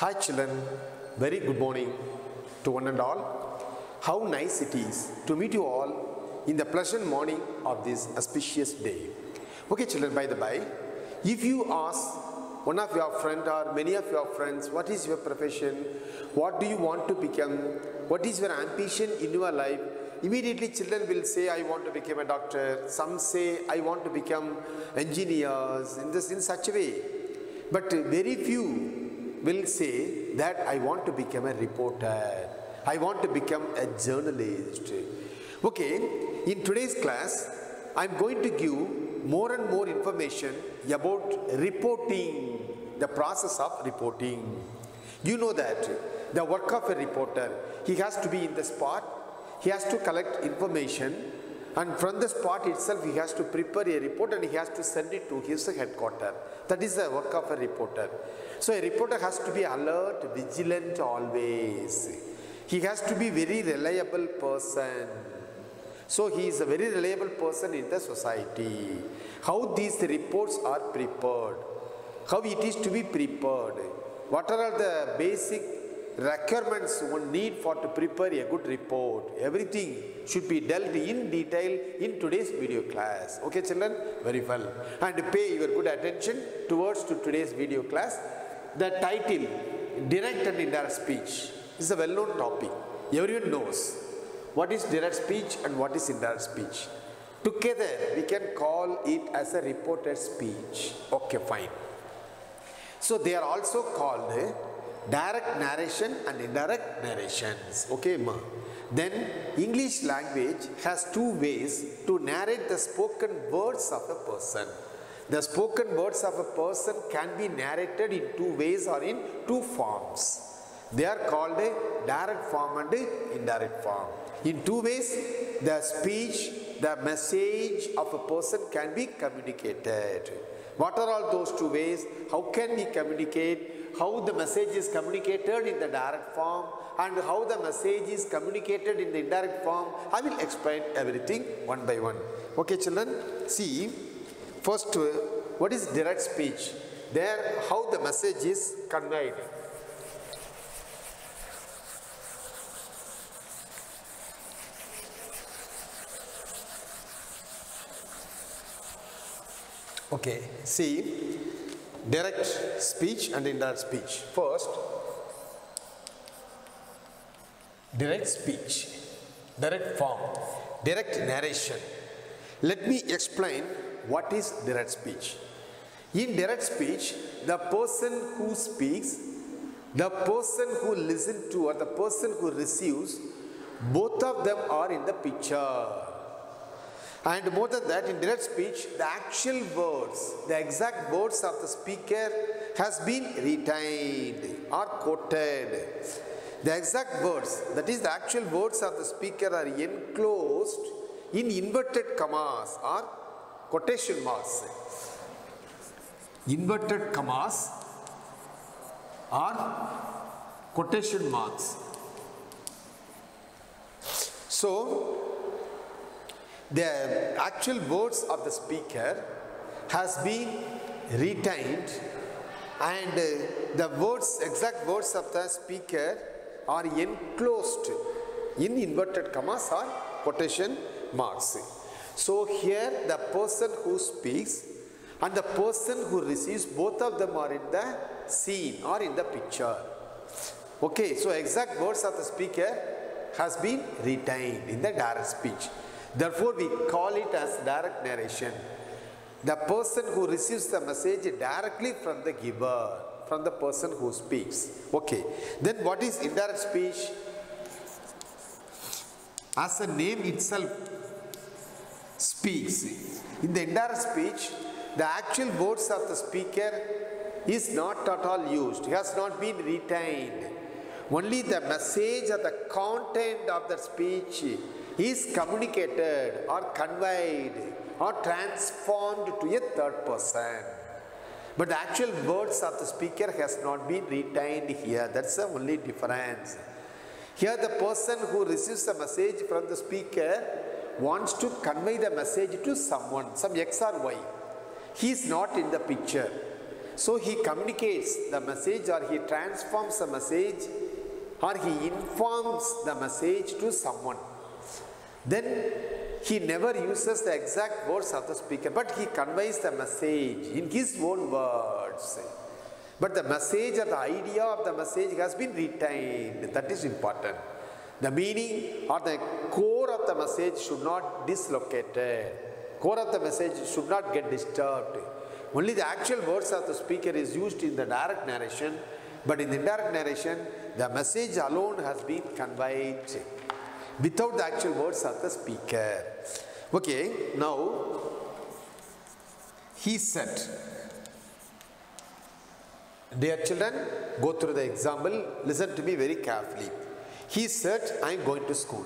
Hi children, very good morning to one and all. How nice it is to meet you all in the pleasant morning of this auspicious day. Okay children, by the by, if you ask one of your friend or many of your friends, what is your profession? What do you want to become? What is your ambition in your life? Immediately children will say, I want to become a doctor. Some say, I want to become engineers in this in such a way. But very few will say that I want to become a reporter. I want to become a journalist. Okay, in today's class, I'm going to give more and more information about reporting, the process of reporting. You know that the work of a reporter, he has to be in the spot, he has to collect information, and from the spot itself, he has to prepare a report and he has to send it to his headquarters. That is the work of a reporter. So, a reporter has to be alert, vigilant always. He has to be very reliable person. So, he is a very reliable person in the society. How these reports are prepared, how it is to be prepared, what are the basic requirements one need for to prepare a good report. Everything should be dealt in detail in today's video class. Okay children? Very well. And pay your good attention towards to today's video class. The title, direct and indirect speech, is a well-known topic. Everyone knows what is direct speech and what is indirect speech. Together, we can call it as a reported speech. Okay, fine. So, they are also called direct narration and indirect narrations. Okay, ma. Then, English language has two ways to narrate the spoken words of a person. The spoken words of a person can be narrated in two ways or in two forms. They are called a direct form and indirect form. In two ways, the speech, the message of a person can be communicated. What are all those two ways? How can we communicate? How the message is communicated in the direct form and how the message is communicated in the indirect form. I will explain everything one by one. Okay, children? See, first, uh, what is direct speech? There, how the message is conveyed. Okay, see direct speech and indirect speech. First, direct speech, direct form, direct narration. Let me explain what is direct speech. In direct speech, the person who speaks, the person who listens to, or the person who receives, both of them are in the picture. And more than that, in direct speech, the actual words, the exact words of the speaker has been retained or quoted. The exact words, that is the actual words of the speaker are enclosed in inverted commas or quotation marks. Inverted commas or quotation marks. So, the actual words of the speaker has been retained and uh, the words exact words of the speaker are enclosed in inverted commas or quotation marks so here the person who speaks and the person who receives both of them are in the scene or in the picture okay so exact words of the speaker has been retained in the direct speech Therefore, we call it as direct narration. The person who receives the message directly from the giver, from the person who speaks. Okay. Then what is indirect speech? As the name itself speaks. In the entire speech, the actual words of the speaker is not at all used, has not been retained. Only the message or the content of the speech is communicated or conveyed or transformed to a third person. But the actual words of the speaker has not been retained here. That's the only difference. Here the person who receives the message from the speaker wants to convey the message to someone, some X or Y. He is not in the picture. So he communicates the message or he transforms the message or he informs the message to someone. Then he never uses the exact words of the speaker, but he conveys the message in his own words. But the message or the idea of the message has been retained. That is important. The meaning or the core of the message should not dislocate. Core of the message should not get disturbed. Only the actual words of the speaker is used in the direct narration, but in the indirect narration, the message alone has been conveyed without the actual words of the speaker. Okay, now he said, Dear children, go through the example, listen to me very carefully. He said, I am going to school.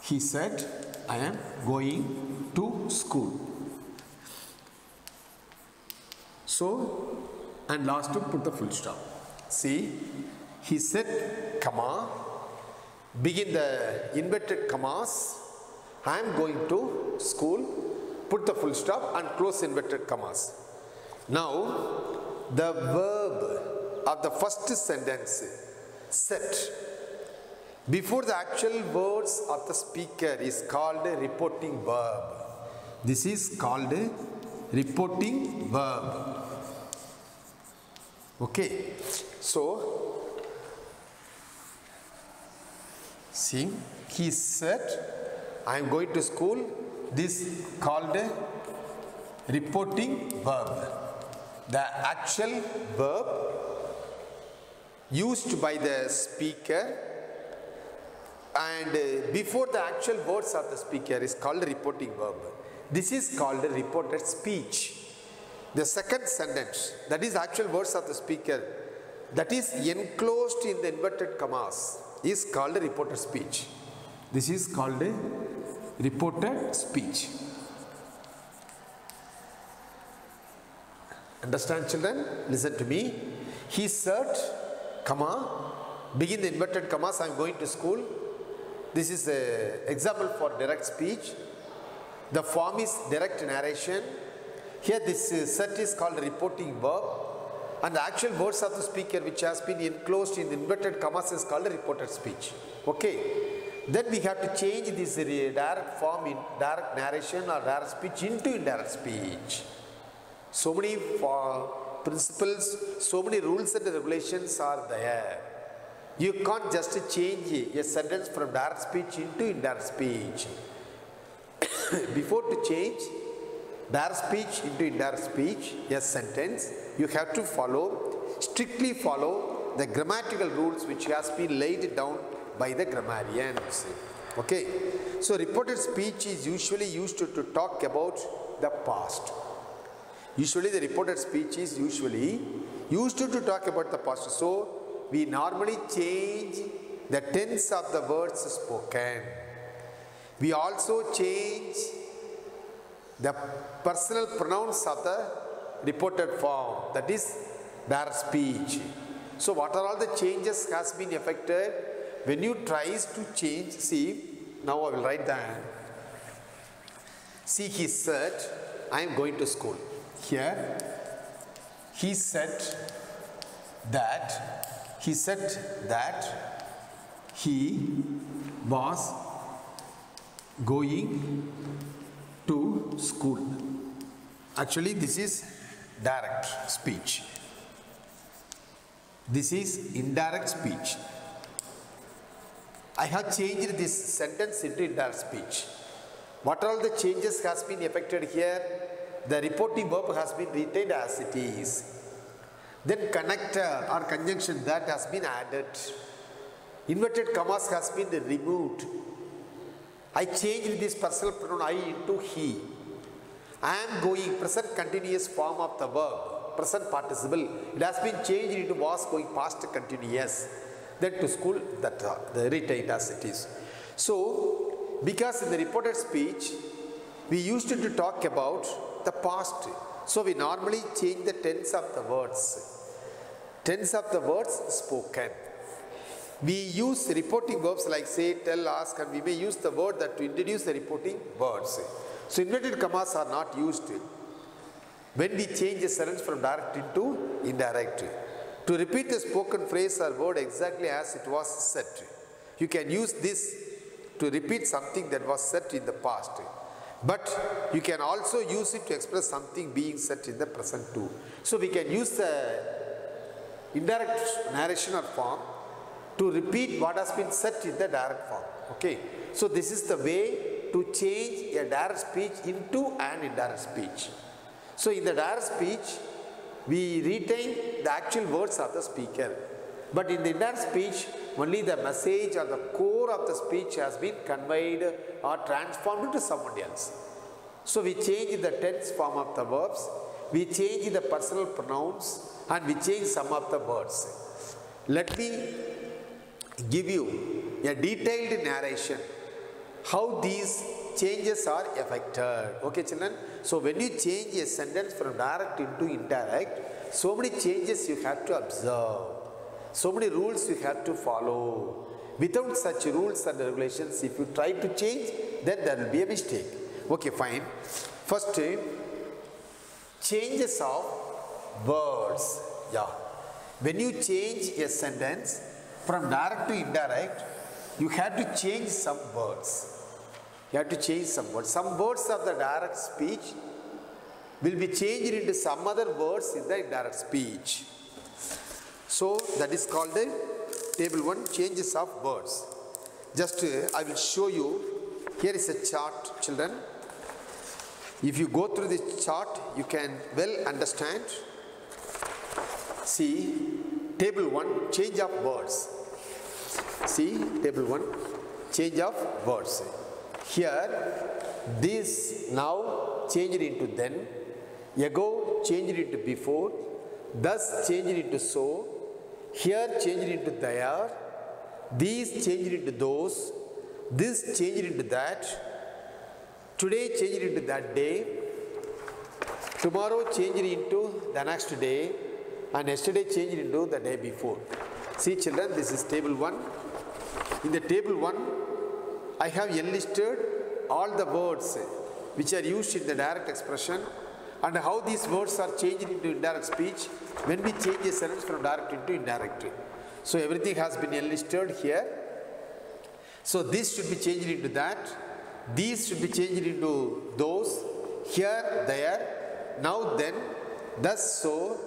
He said, I am going to school. So, and last to put the full stop. See, he said, comma, begin the inverted commas. I am going to school, put the full stop and close inverted commas. Now, the verb of the first sentence, set, before the actual words of the speaker is called a reporting verb. This is called a reporting verb. Okay, so see, he said, I am going to school. This called a reporting verb. The actual verb used by the speaker and uh, before the actual words of the speaker is called a reporting verb. This is called a reported speech. The second sentence, that is actual words of the speaker, that is enclosed in the inverted commas, is called a reported speech. This is called a reported speech. Understand children? Listen to me. He said, comma, begin the inverted commas, I am going to school. This is an example for direct speech. The form is direct narration. Here this set is called reporting verb and the actual words of the speaker which has been enclosed in inverted commas is called reported speech. Okay. Then we have to change this direct form in direct narration or direct speech into indirect speech. So many for principles, so many rules and regulations are there. You can't just change a sentence from direct speech into indirect speech. Before to change direct speech into indirect speech, a sentence, you have to follow, strictly follow the grammatical rules which has been laid down by the grammarians. Okay. So reported speech is usually used to, to talk about the past. Usually the reported speech is usually used to, to talk about the past. So we normally change the tense of the words spoken. We also change the personal pronouns of the reported form that is their speech. So what are all the changes has been affected when you tries to change see now I will write down see he said I am going to school here he said that he said that he was going to school. Actually this is direct speech. This is indirect speech. I have changed this sentence into indirect speech. What all the changes has been effected here the reporting verb has been retained as it is. Then connector or conjunction that has been added. Inverted commas has been removed. I changed this personal pronoun I into he. I am going present continuous form of the verb present participle. It has been changed into was going past continuous. Then to school that uh, the retained as it is. So because in the reported speech we used to talk about the past so we normally change the tense of the words tense of the words spoken we use reporting verbs like say, tell, ask, and we may use the word that to introduce the reporting words. So inverted commas are not used. when we change a sentence from direct into indirect. To repeat the spoken phrase or word exactly as it was said. You can use this to repeat something that was said in the past. But you can also use it to express something being said in the present too. So we can use the indirect narration or form to repeat what has been said in the direct form. Okay. So this is the way to change a direct speech into an indirect speech. So in the direct speech, we retain the actual words of the speaker. But in the inner speech, only the message or the core of the speech has been conveyed or transformed into someone else. So we change the tense form of the verbs, we change the personal pronouns, and we change some of the words. Let me give you a detailed narration how these changes are affected. Okay, children? So when you change a sentence from direct into indirect, so many changes you have to observe. So many rules you have to follow. Without such rules and regulations, if you try to change, then there will be a mistake. Okay, fine. First, changes of words. Yeah. When you change a sentence from direct to indirect, you have to change some words. You have to change some words. Some words of the direct speech will be changed into some other words in the indirect speech. So that is called the table 1 changes of words. Just uh, I will show you. Here is a chart, children. If you go through this chart, you can well understand. See, table 1 change of words. See, table 1 change of words. Here, this now changed into then, ago changed into before, thus changed into so, here changed into there, these changed into those, this changed into that, today changed into that day, tomorrow changed into the next day, and yesterday changed into the day before. See children, this is table 1. In the table 1, I have enlisted all the words which are used in the direct expression and how these words are changed into indirect speech when we change a sentence from direct into indirect. So everything has been enlisted here. So this should be changed into that. These should be changed into those. Here, there, now, then, thus, so,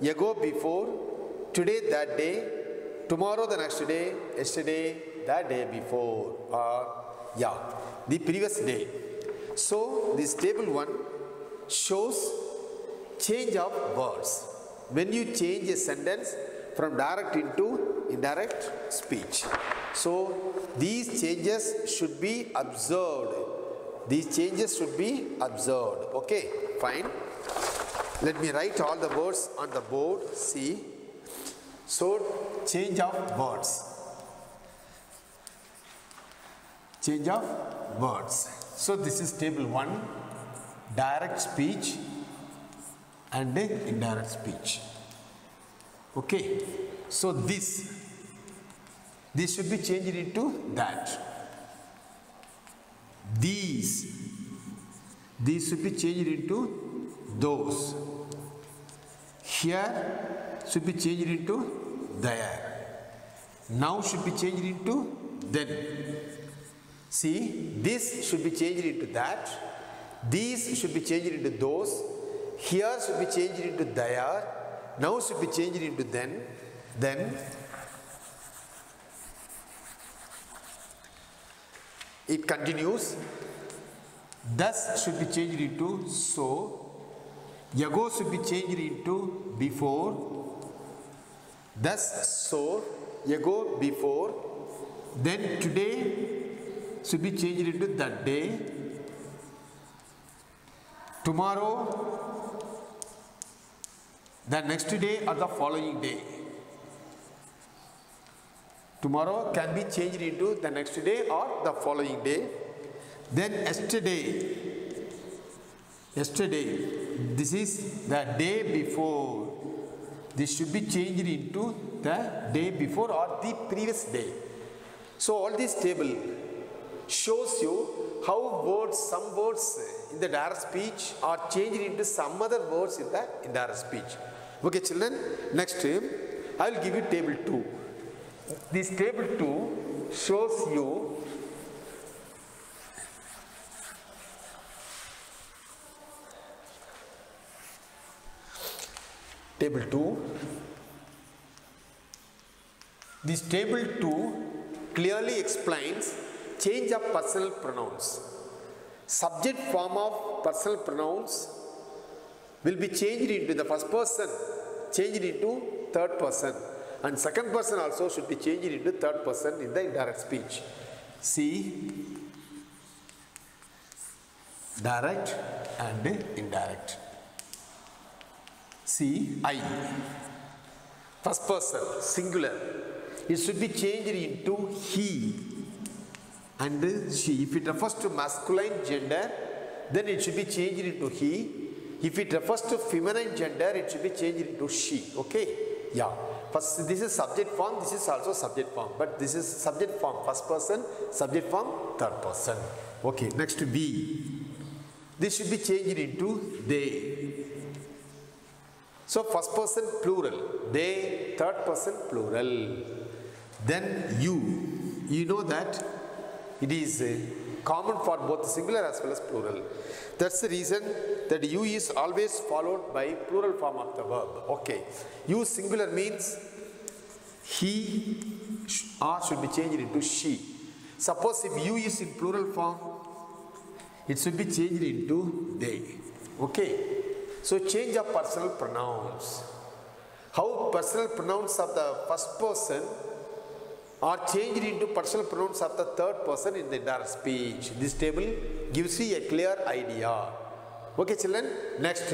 ago, before, today, that day, tomorrow, the next day, yesterday, that day before, or yeah, the previous day. So, this table 1 shows change of words. When you change a sentence from direct into indirect speech. So, these changes should be observed. These changes should be observed. Okay, fine. Let me write all the words on the board. See. So, change of words. Change of words. So, this is table 1 direct speech and indirect speech. Okay. So, this this should be changed into that. These these should be changed into those. Here should be changed into there. Now should be changed into then. See, this should be changed into that. These should be changed into those. Here should be changed into there. Now should be changed into then. Then. It continues. Thus should be changed into so. Ago should be changed into before. Thus so. Ago before. Then today should be changed into that day. Tomorrow, the next day or the following day. Tomorrow can be changed into the next day or the following day. Then yesterday, yesterday, this is the day before. This should be changed into the day before or the previous day. So all this table shows you how words, some words in the direct speech are changed into some other words in the indirect speech. Okay, children. Next, I will give you table 2. This table 2 shows you table 2 this table 2 clearly explains change of personal pronouns subject form of personal pronouns will be changed into the first person changed into third person and second person also should be changed into third person in the indirect speech see direct and indirect See, I. First person, singular. It should be changed into he and she. If it refers to masculine gender, then it should be changed into he. If it refers to feminine gender, it should be changed into she. Okay? Yeah. First, this is subject form, this is also subject form. But this is subject form, first person, subject form, third person. Okay, next to be. This should be changed into they. So first person plural, they, third person plural. Then you, you know that it is uh, common for both singular as well as plural. That's the reason that you is always followed by plural form of the verb. Okay, you singular means he or should be changed into she. Suppose if you is in plural form, it should be changed into they. Okay. So change of personal pronouns. How personal pronouns of the first person are changed into personal pronouns of the third person in the entire speech. This table gives you a clear idea. Okay children, next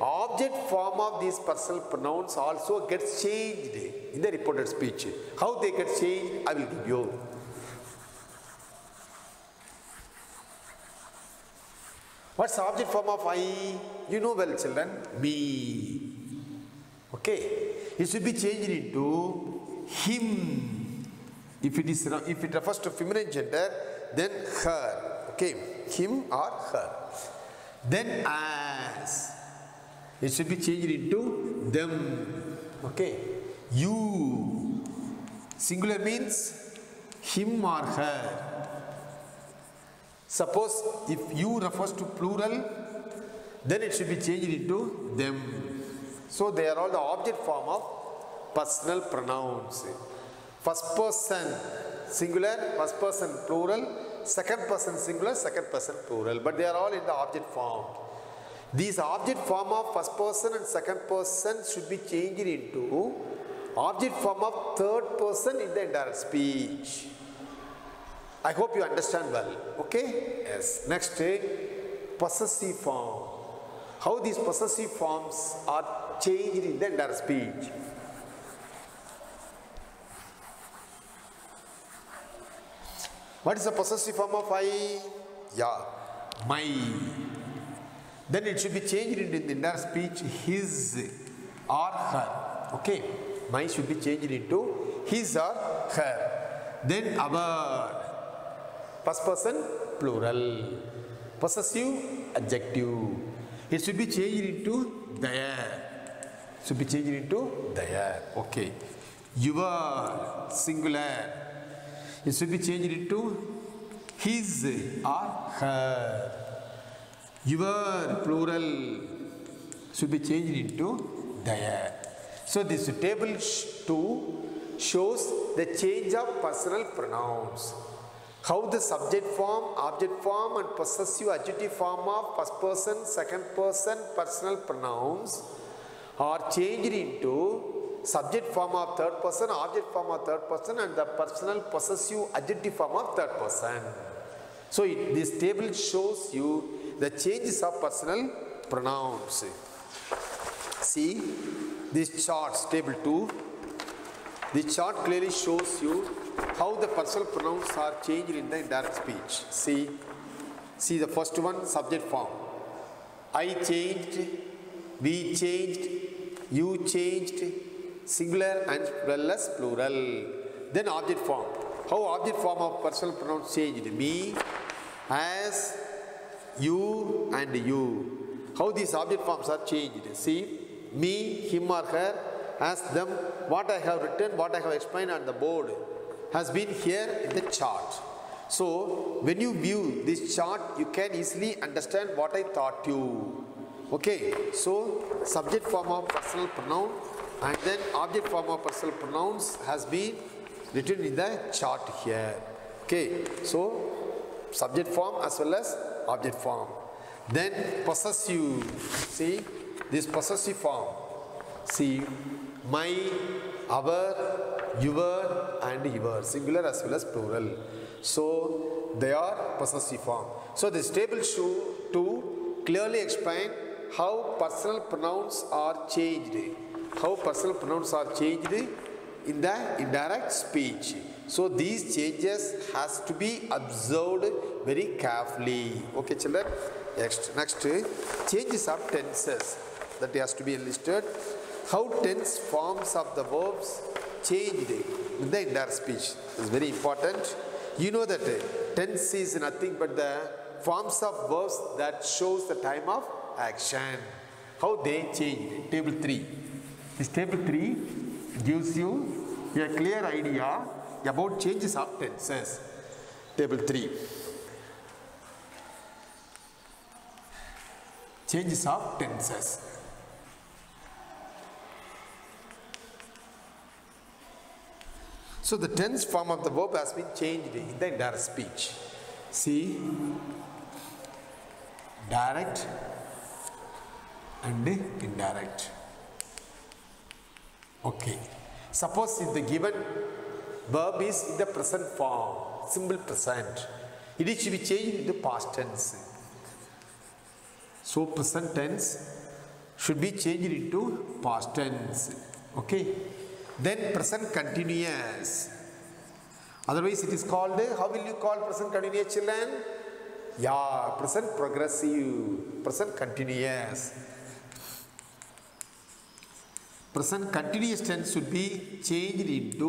object form of these personal pronouns also gets changed in the reported speech. How they get changed, I will give you. What's the object form of I? You know well, children. Me. Okay. It should be changed into him. If it is if it refers to feminine gender, then her. Okay. Him or her. Then as. It should be changed into them. Okay. You. Singular means him or her. Suppose if you refers to plural, then it should be changed into them. So they are all the object form of personal pronouns. First person singular, first person plural, second person singular, second person plural. But they are all in the object form. These object form of first person and second person should be changed into object form of third person in the entire speech. I hope you understand well. Okay? Yes. Next, possessive form. How these possessive forms are changed in the entire speech. What is the possessive form of I? Yeah, my. Then it should be changed into the entire speech his or her. Okay, my should be changed into his or her. Then our first person plural possessive adjective it should be changed into their should be changed into their okay your singular it should be changed into his or her. Your plural. should be changed into their. So this table 2 shows the change of personal pronouns. How the subject form, object form and possessive adjective form of first person, second person personal pronouns are changed into subject form of third person, object form of third person and the personal possessive adjective form of third person. So it, this table shows you the changes of personal pronouns. See these charts, table 2. This chart clearly shows you how the personal pronouns are changed in the indirect speech. See, see the first one, subject form. I changed, we changed, you changed, singular and well as plural. Then object form. how object form of personal pronoun changed? Me, as, you and you. How these object forms are changed? See, me, him or her, as them, what I have written, what I have explained on the board has been here in the chart. So, when you view this chart, you can easily understand what I taught you. Okay, so subject form of personal pronoun and then object form of personal pronouns has been written in the chart here. Okay, so subject form as well as object form. Then possessive, see this possessive form. See, my, our, your and your, singular as well as plural. So they are possessive form. So this table show to clearly explain how personal pronouns are changed. How personal pronouns are changed in the indirect speech. So these changes has to be observed very carefully. Okay children? Next, next changes of tenses that has to be listed. How tense forms of the verbs changed in the indirect speech is very important. You know that tense is nothing but the forms of verbs that shows the time of action. How they change. Table 3. Table 3 gives you a clear idea about changes of tenses. Table 3. Changes of tenses. So the tense form of the verb has been changed in the indirect speech. See, direct and indirect. Okay. Suppose if the given verb is in the present form, simple present, it should be changed into past tense. So present tense should be changed into past tense. Okay. Then present continuous. Otherwise it is called, how will you call present continuous children? Yeah, present progressive, present continuous. Present continuous tense should be changed into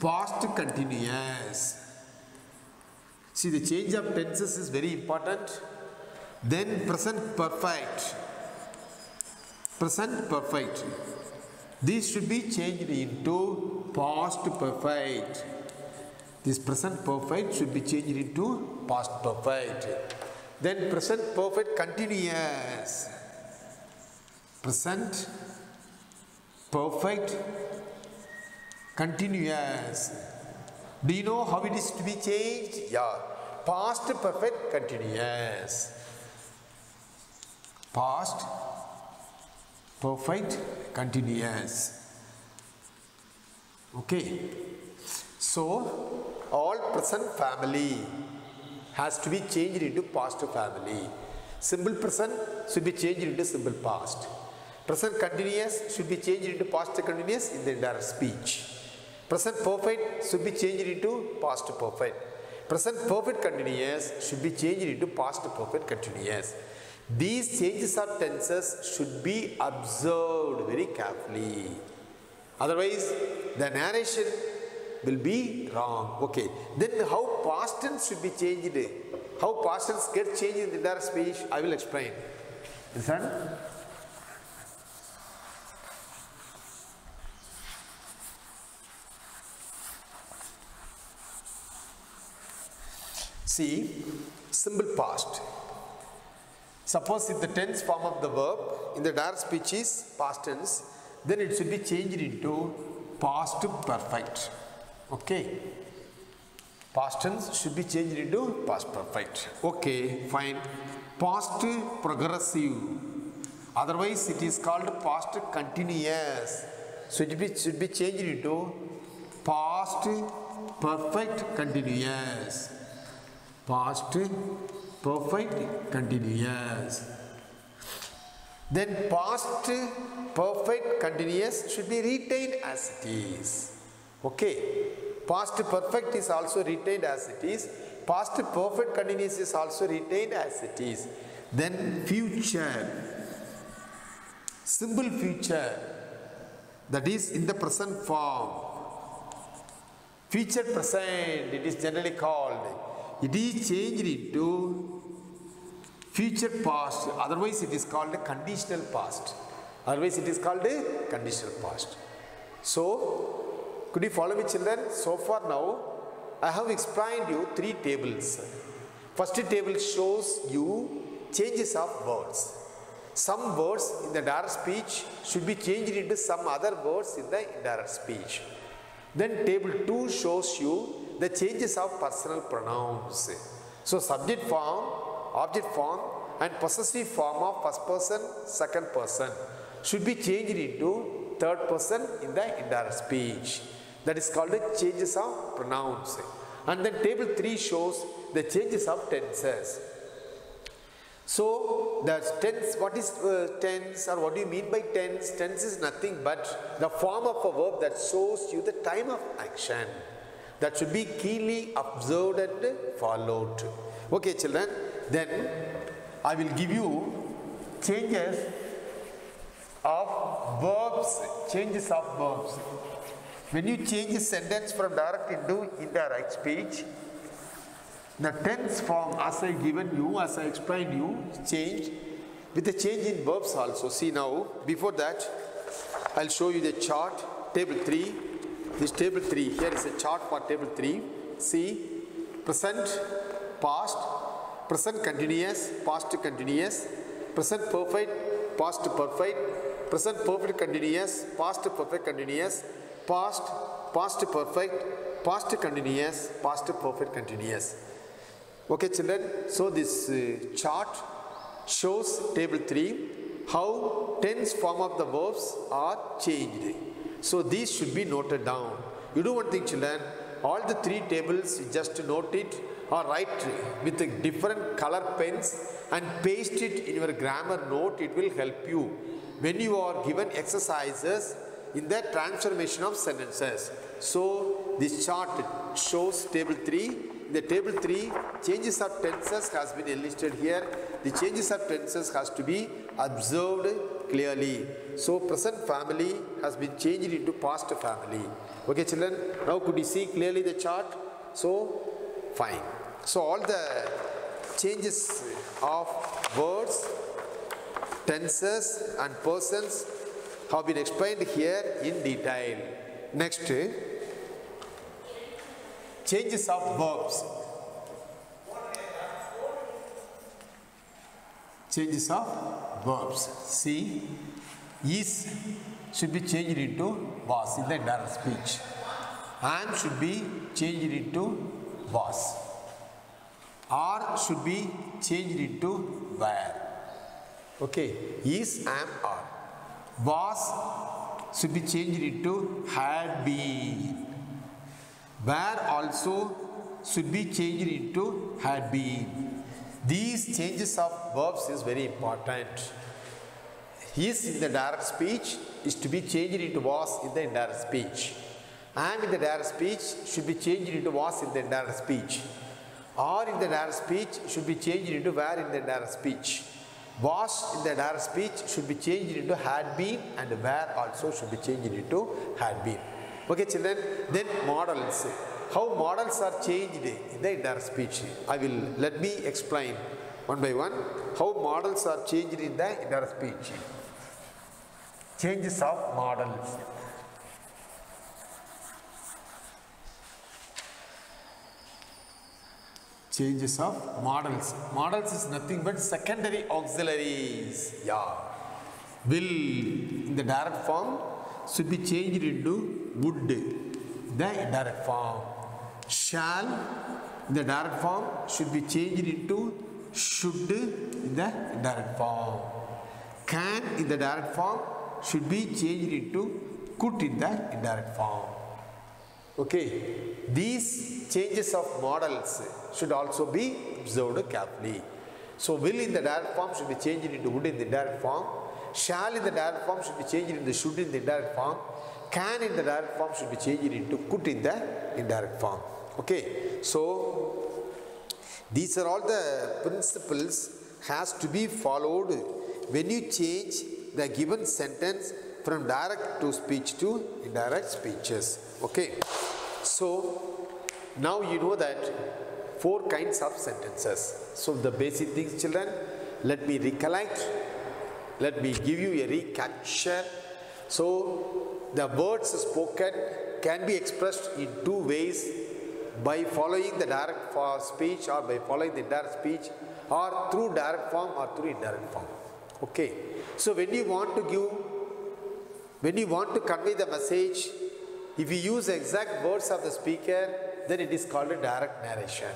past continuous. See the change of tenses is very important. Then present perfect. Present perfect. These should be changed into past perfect. This present perfect should be changed into past perfect. Then present perfect continuous. Present perfect continuous. Do you know how it is to be changed? Yeah. Past perfect continuous. Past perfect continuous. Okay. So, all present family has to be changed into past family. Simple present should be changed into simple past. Present continuous should be changed into past continuous in the indirect speech. Present perfect should be changed into past perfect. Present perfect continuous should be changed into past perfect continuous. These changes of tenses should be observed very carefully. Otherwise, the narration will be wrong. Okay. Then how past tense should be changed? How past tense get changed in the indirect speech? I will explain. Understand? See, simple past. Suppose if the tense form of the verb in the direct speech is past tense, then it should be changed into past perfect. Okay. Past tense should be changed into past perfect. Okay, fine. Past progressive. Otherwise, it is called past continuous. So it be, should be changed into past perfect continuous. Past perfect continuous. Then past perfect continuous should be retained as it is. Okay. Past perfect is also retained as it is. Past perfect continuous is also retained as it is. Then future. Simple future that is in the present form. future present it is generally called it is changed into future past. Otherwise it is called a conditional past. Otherwise it is called a conditional past. So could you follow me children? So far now i have explained you three tables. First table shows you changes of words. Some words in the direct speech should be changed into some other words in the indirect speech. Then table 2 shows you the changes of personal pronouns. So subject form, object form and possessive form of first person, second person should be changed into third person in the indirect speech. That is called the changes of pronouns. And then table 3 shows the changes of tenses. So the tense, what is uh, tense or what do you mean by tense? Tense is nothing but the form of a verb that shows you the time of action that should be keenly observed and followed. Okay children, then I will give you changes of verbs, changes of verbs. When you change a sentence from direct into indirect speech, the tense form as I given you, as I explained you, change with the change in verbs also. See now, before that, I'll show you the chart, table 3. This table 3, here is a chart for table 3. See, present, past, present continuous, past continuous, present perfect, past perfect, present perfect continuous, past perfect continuous, past, past perfect, past continuous, past perfect continuous. Okay children, so this uh, chart shows table 3 how tense form of the verbs are changed. So these should be noted down. You do one thing children, all the three tables just note it or write with different color pens and paste it in your grammar note. It will help you. When you are given exercises in the transformation of sentences. So this chart shows table 3 the table 3 changes of tenses has been enlisted here. The changes of tenses has to be observed clearly. So present family has been changed into past family. Okay children now could you see clearly the chart? So fine. So all the changes of words tenses and persons have been explained here in detail. Next changes of verbs. Changes of verbs. See, is should be changed into was in the direct speech. Am should be changed into was. Are should be changed into were. Okay, is, am, are. Was should be changed into had been where also should be changed into had been. These changes of verbs is very important. Is in the direct speech is to be changed into was in the indirect speech. I am in the direct speech should be changed into was in the indirect speech. Are in the direct speech should be changed into were in the indirect speech. Was in the direct speech should be changed into had been and were also should be changed into had been. Okay children, then modals. How modals are changed in the indirect speech. I will, let me explain one by one. How modals are changed in the indirect speech. Changes of modals. Changes of modals. Modals is nothing but secondary auxiliaries. Yeah. Will in the direct form should be changed into would, the direct form. Shall, in the direct form should be changed into should in the direct form. Can in the direct form should be changed into could in the indirect form. Okay, these changes of modals should also be observed carefully. So, will in the direct form should be changed into would in the direct form shall in the direct form should be changed into should in the indirect form, can in the direct form should be changed into could in the indirect form. Okay, so these are all the principles has to be followed when you change the given sentence from direct to speech to indirect speeches. Okay, So now you know that four kinds of sentences. So the basic things children, let me recollect, let me give you a recapture. So the words spoken can be expressed in two ways by following the direct speech or by following the indirect speech or through direct form or through indirect form. Okay. So when you want to give, when you want to convey the message, if you use exact words of the speaker, then it is called a direct narration.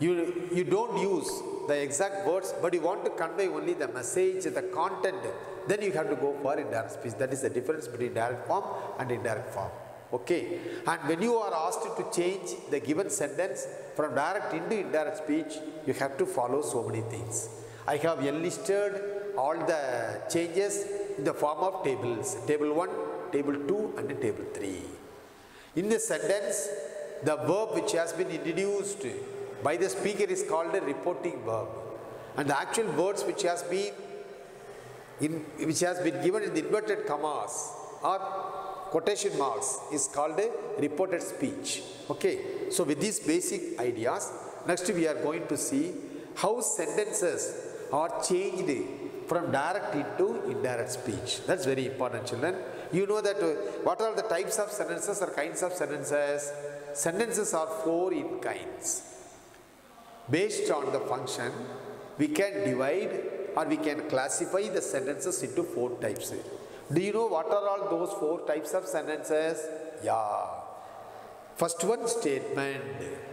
You, you don't use the exact words, but you want to convey only the message, the content, then you have to go for indirect speech. That is the difference between direct form and indirect form. Okay. And when you are asked to change the given sentence from direct into indirect speech, you have to follow so many things. I have enlisted all the changes in the form of tables. Table 1, table 2 and table 3. In the sentence, the verb which has been introduced by the speaker is called a reporting verb. And the actual words which has been in, which has been given in the inverted commas or quotation marks is called a reported speech. Okay. So with these basic ideas, next we are going to see how sentences are changed from direct into indirect speech. That's very important children. You know that uh, what are the types of sentences or kinds of sentences? Sentences are four in kinds. Based on the function, we can divide or we can classify the sentences into four types. Do you know what are all those four types of sentences? Yeah. First one statement.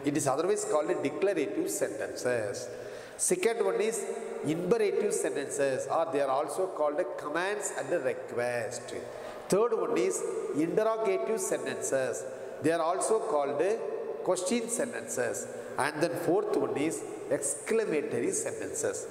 It is otherwise called a declarative sentences. Second one is imperative sentences or they are also called commands and request. Third one is interrogative sentences. They are also called question sentences. And then fourth one is exclamatory sentences.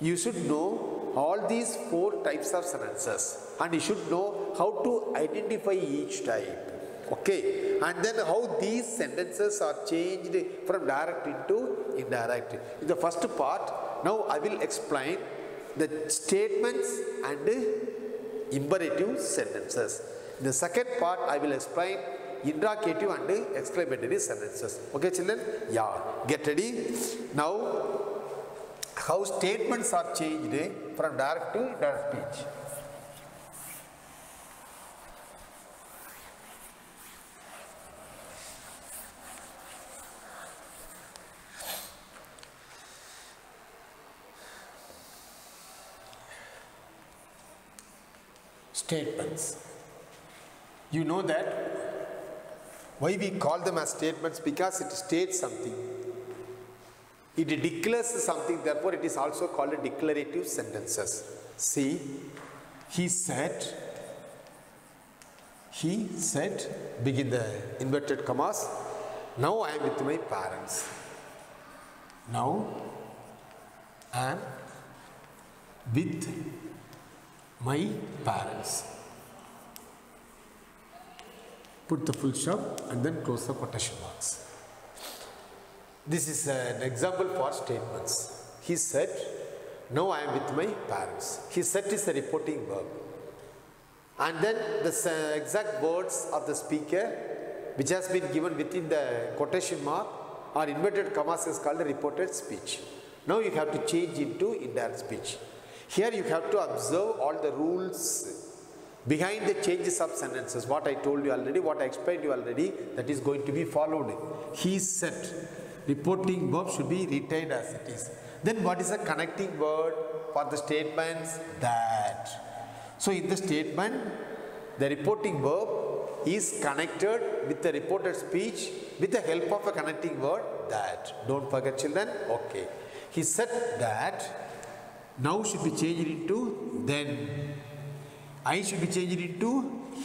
You should know all these four types of sentences and you should know how to identify each type. Okay, and then how these sentences are changed from direct into indirect. In the first part, now I will explain the statements and imperative sentences. In the second part, I will explain interrogative and exclamatory sentences. Okay, children? Yeah, get ready. Now, how statements are changed from direct to indirect speech. statements. You know that why we call them as statements because it states something. It declares something, therefore it is also called a declarative sentences. See, he said, he said, begin the inverted commas, now I am with my parents. Now I am with my parents. Put the full stop and then close the quotation marks. This is an example for statements. He said, Now I am with my parents. He said is a reporting verb. And then the exact words of the speaker, which has been given within the quotation mark or inverted commas, is called a reported speech. Now you have to change into indirect speech. Here you have to observe all the rules behind the changes of sentences. What I told you already, what I explained you already, that is going to be followed. He said, reporting verb should be retained as it is. Then what is a connecting word for the statements? That. So in the statement, the reporting verb is connected with the reported speech with the help of a connecting word that. Don't forget children. Okay. He said that now should be changed into then. I should be changed into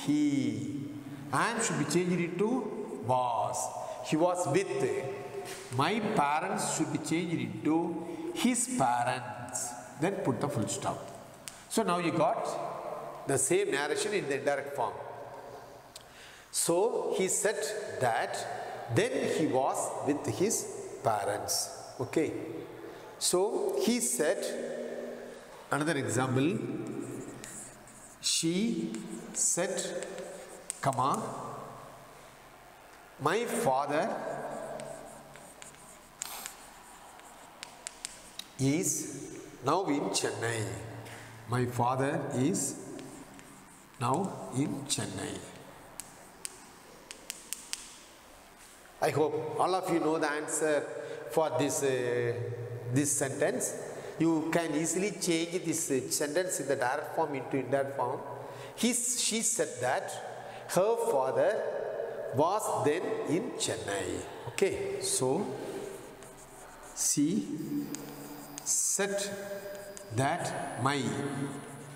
he. Am should be changed into was. He was with. My parents should be changed into his parents. Then put the full stop. So now you got the same narration in the indirect form. So he said that then he was with his parents. Okay. So he said Another example, she said, comma, My father is now in Chennai. My father is now in Chennai. I hope all of you know the answer for this, uh, this sentence. You can easily change this uh, sentence in the direct form into indirect form. He, she said that her father was then in Chennai. Okay, so she said that my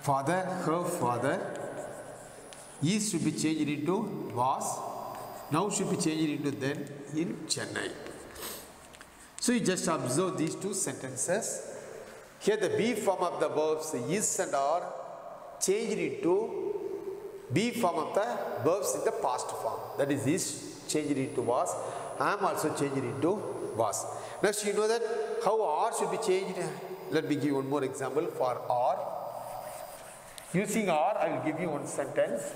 father, her father, is should be changed into was, now should be changed into then in Chennai. So you just observe these two sentences. Here the be form of the verbs is and are changed into be form of the verbs in the past form. That is is changed into was. I am also changed into was. Next you know that how R should be changed. Let me give one more example for R. Using R, I will give you one sentence.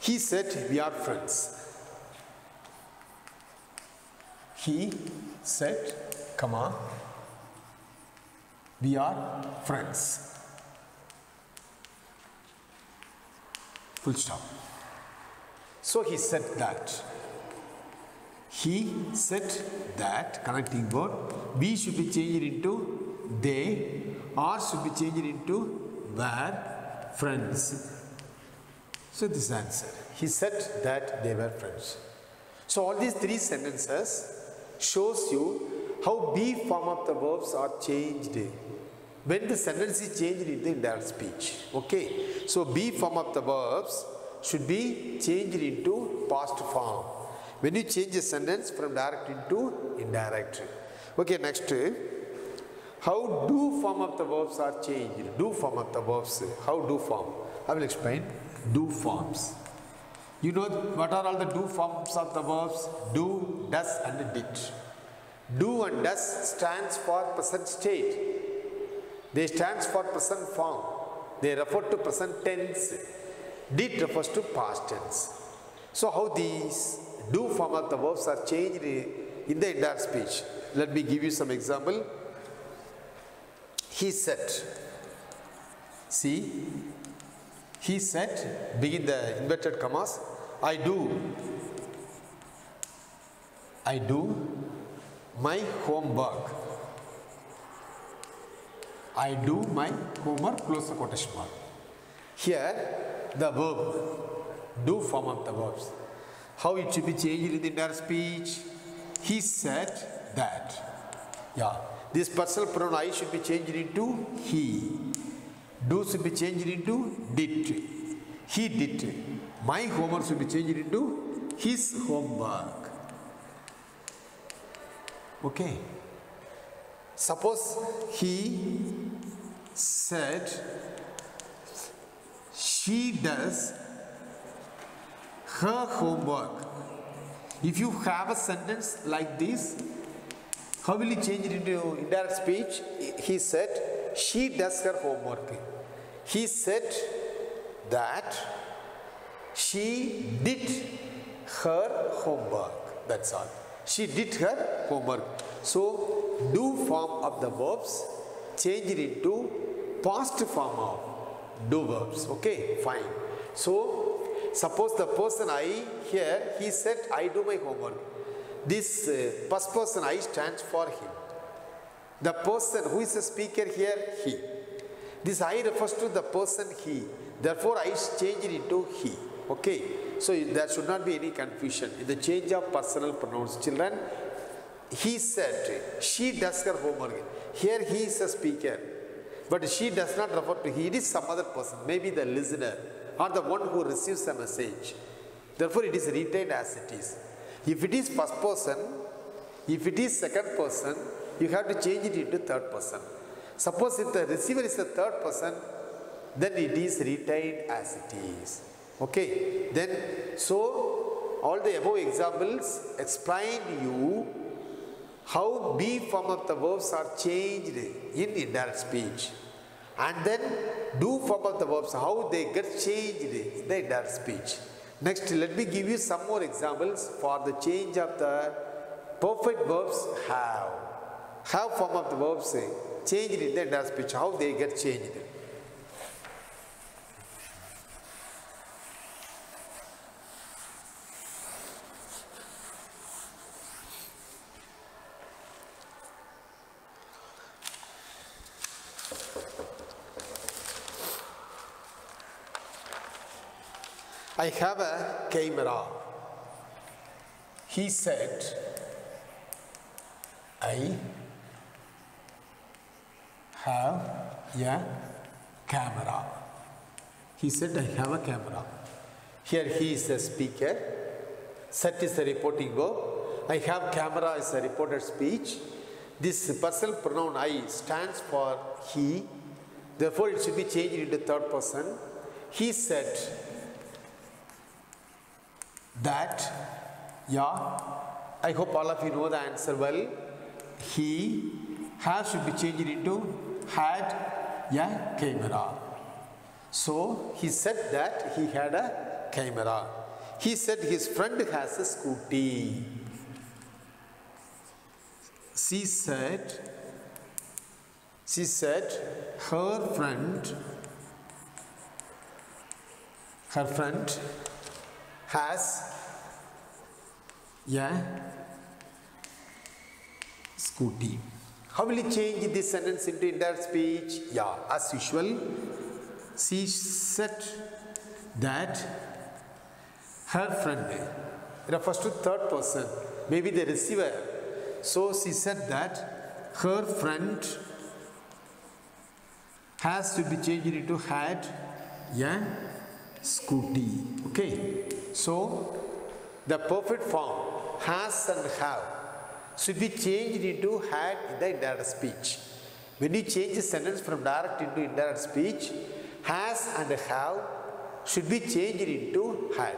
He said, We are friends. He said, Come on, we are friends. Full stop. So he said that. He said that, connecting word, we should be changed into they, or should be changed into were friends. So this answer. He said that they were friends. So all these three sentences shows you how be form of the verbs are changed when the sentence is changed into indirect speech. Okay. So be form of the verbs should be changed into past form. When you change a sentence from direct into indirect. Okay, next. How do form of the verbs are changed? Do form of the verbs. How do form? I will explain. Do forms. You know what are all the do forms of the verbs? Do, does and did. Do and does stands for present state. They stands for present form. They refer to present tense. Did refers to past tense. So how these do form of the verbs are changed in the indirect speech? Let me give you some example. He said. See, he said, begin the inverted commas, I do. I do my homework. I do my homework, close the quotation mark. Here, the verb, do form of the verbs. How it should be changed in the entire speech? He said that. Yeah. This personal pronoun I should be changed into he. Do should be changed into did. He did. My homework should be changed into his homework. Okay. Suppose he said she does her homework. If you have a sentence like this, how will you change it into indirect speech? He said, she does her homework. He said that she did her homework. That's all. She did her homework. So, do form of the verbs change it into past form of do verbs. Okay, fine. So, suppose the person I here, he said, I do my homework. This uh, first person I stands for him. The person who is the speaker here, he. This I refers to the person he. Therefore, I change it into he. Okay. So there should not be any confusion in the change of personal pronouns. Children, he said, she does her homework. Here he is a speaker. But she does not refer to he. It is some other person, maybe the listener or the one who receives a message. Therefore, it is retained as it is. If it is first person, if it is second person, you have to change it into third person. Suppose if the receiver is the third person, then it is retained as it is. Okay. Then, so all the above examples explain you how be form of the verbs are changed in indirect speech. And then do form of the verbs, how they get changed in the indirect speech. Next, let me give you some more examples for the change of the perfect verbs have. Have form of the verbs changed in the indirect speech, how they get changed. I have a camera. He said, I have a camera. He said, I have a camera. Here he is a speaker. Set is a reporting verb. I have camera is a reported speech. This personal pronoun I stands for he. Therefore, it should be changed into third person. He said, that yeah i hope all of you know the answer well. He has should be changed into had a camera. So he said that he had a camera. He said his friend has a scooty. She said she said her friend her friend has a scooty. How will you change this sentence into indirect speech? Yeah, as usual, she said that her friend refers to third person, maybe the receiver. So she said that her friend has to be changed into had a scooty. Okay, so the perfect form has and have should be changed into had in the indirect speech. When you change the sentence from direct into indirect speech, has and have should be changed into had.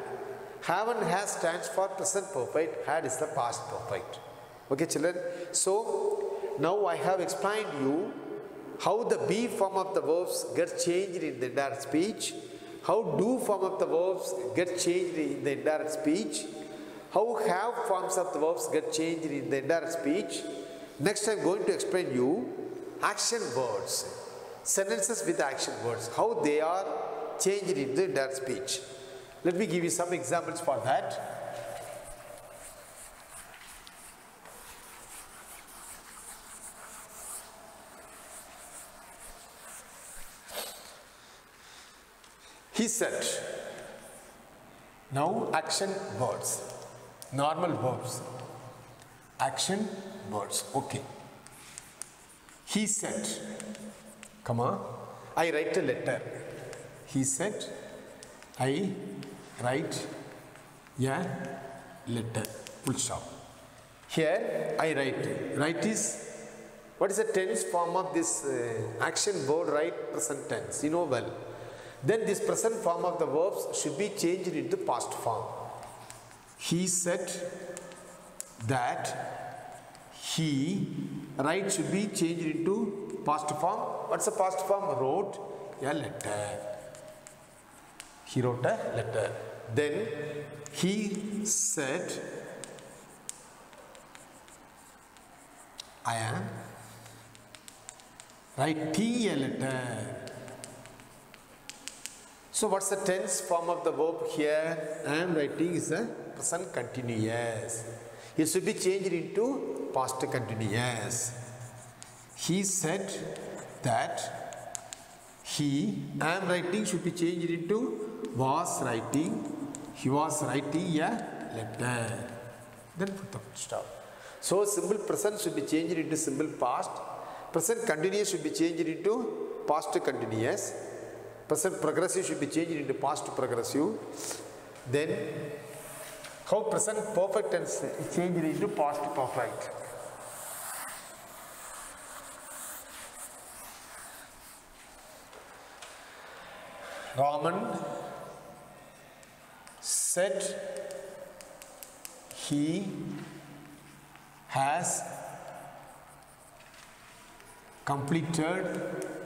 Have and has stands for present perfect, had is the past perfect. Okay, children? So, now I have explained you how the be form of the verbs get changed in the indirect speech, how do form of the verbs get changed in the indirect speech, how have forms of the verbs get changed in the indirect speech. Next I am going to explain you action words, sentences with action words, how they are changed in the indirect speech. Let me give you some examples for that. He said, now action words, normal verbs, action words, okay. He said, come on, I write a letter. He said, I write a letter, full stop. Here I write, write is, what is the tense form of this uh, action verb write present tense, you know well. Then this present form of the verbs should be changed into past form. He said that he, write should be changed into past form. What's the past form? Wrote a letter. He wrote a letter. Then he said, I am writing a letter. So what's the tense form of the verb here? I am writing is a present continuous. It should be changed into past continuous. He said that he, I am writing should be changed into was writing. He was writing a letter. Then put the stop. So simple present should be changed into simple past. Present continuous should be changed into past continuous present progressive should be changed into past progressive. Then how present perfect tense changed into past perfect. Raman said he has completed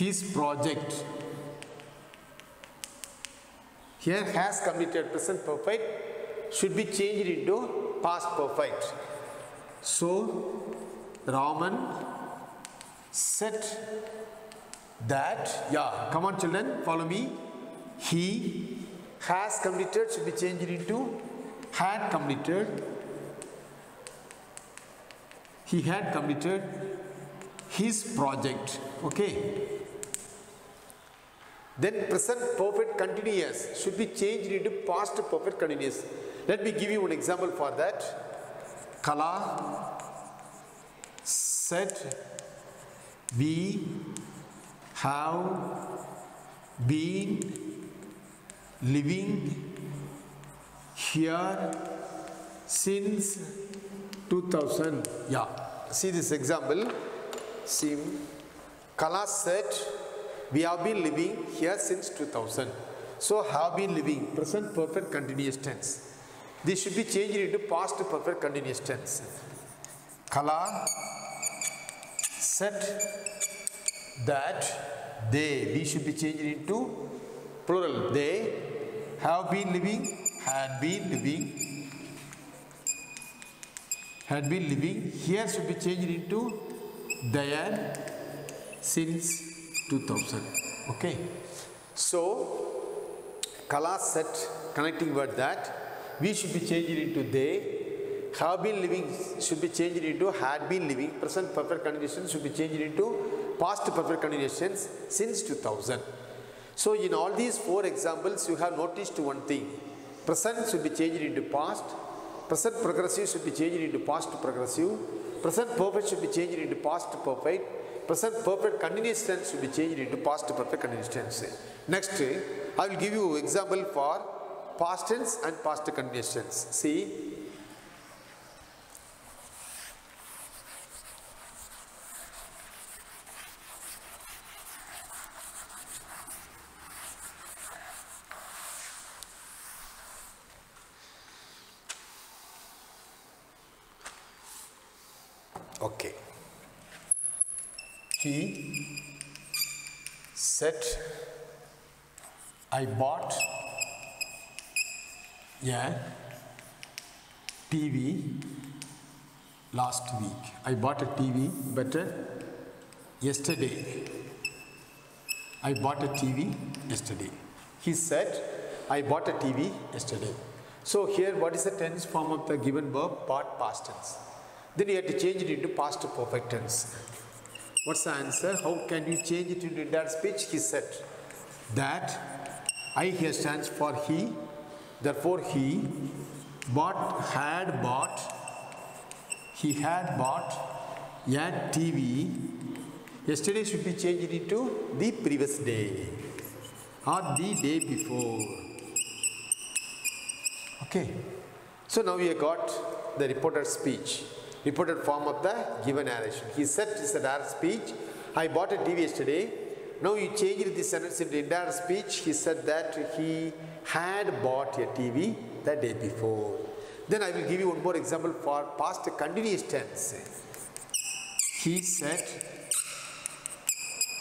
his project. Here has completed present perfect should be changed into past perfect. So Raman said that, yeah, come on children, follow me. He has completed should be changed into had completed. He had completed his project. Okay. Then present perfect continuous should be changed into past perfect continuous. Let me give you an example for that. Kala said we have been living here since 2000. Yeah, see this example. See, Kala said we have been living here since 2000. So have been living, present perfect continuous tense. This should be changed into past perfect continuous tense. Kala said that they, we should be changed into plural. They have been living, had been living, had been living. Here should be changed into their since 2000. Okay. So, Kala said connecting word that we should be changed into they. Have been living should be changed into had been living. Present perfect condition should be changed into past perfect conditions since 2000. So, in all these four examples, you have noticed one thing. Present should be changed into past. Present progressive should be changed into past progressive. Present perfect should be changed into past perfect. Present perfect continuous tense should be changed into past perfect continuous tense. Next, I will give you example for past tense and past continuous tense. See, Okay. He said, I bought a TV last week. I bought a TV, but uh, yesterday. I bought a TV yesterday. He said, I bought a TV yesterday. So here, what is the tense form of the given verb? Part past tense. Then you have to change it into past perfect tense. What's the answer? How can you change it into that speech? He said that I here stands for he. Therefore, he bought, had bought, he had bought a TV. Yesterday should be changed into the previous day or the day before. Okay. So now we have got the reported speech reported form of the given narration. He said it's a direct speech. I bought a TV yesterday. Now you changed the sentence into indirect speech. He said that he had bought a TV the day before. Then I will give you one more example for past continuous tense. He said,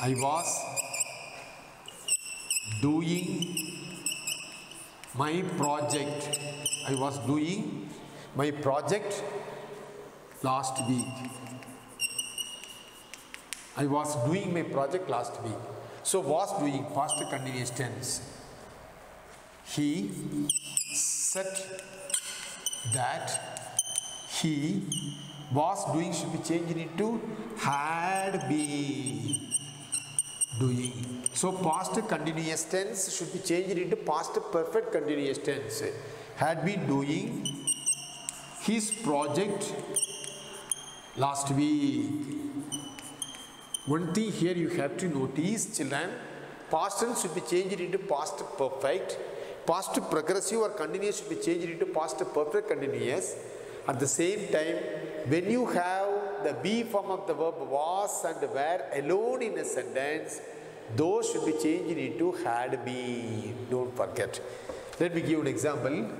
I was doing my project. I was doing my project last week. I was doing my project last week. So was doing past continuous tense. He said that he was doing should be changed into had been doing. So past continuous tense should be changed into past perfect continuous tense. Had been doing his project last week. One thing here you have to notice children, past tense should be changed into past perfect, past progressive or continuous should be changed into past perfect continuous. At the same time, when you have the be form of the verb was and were alone in a sentence, those should be changed into had been. Don't forget. Let me give an example.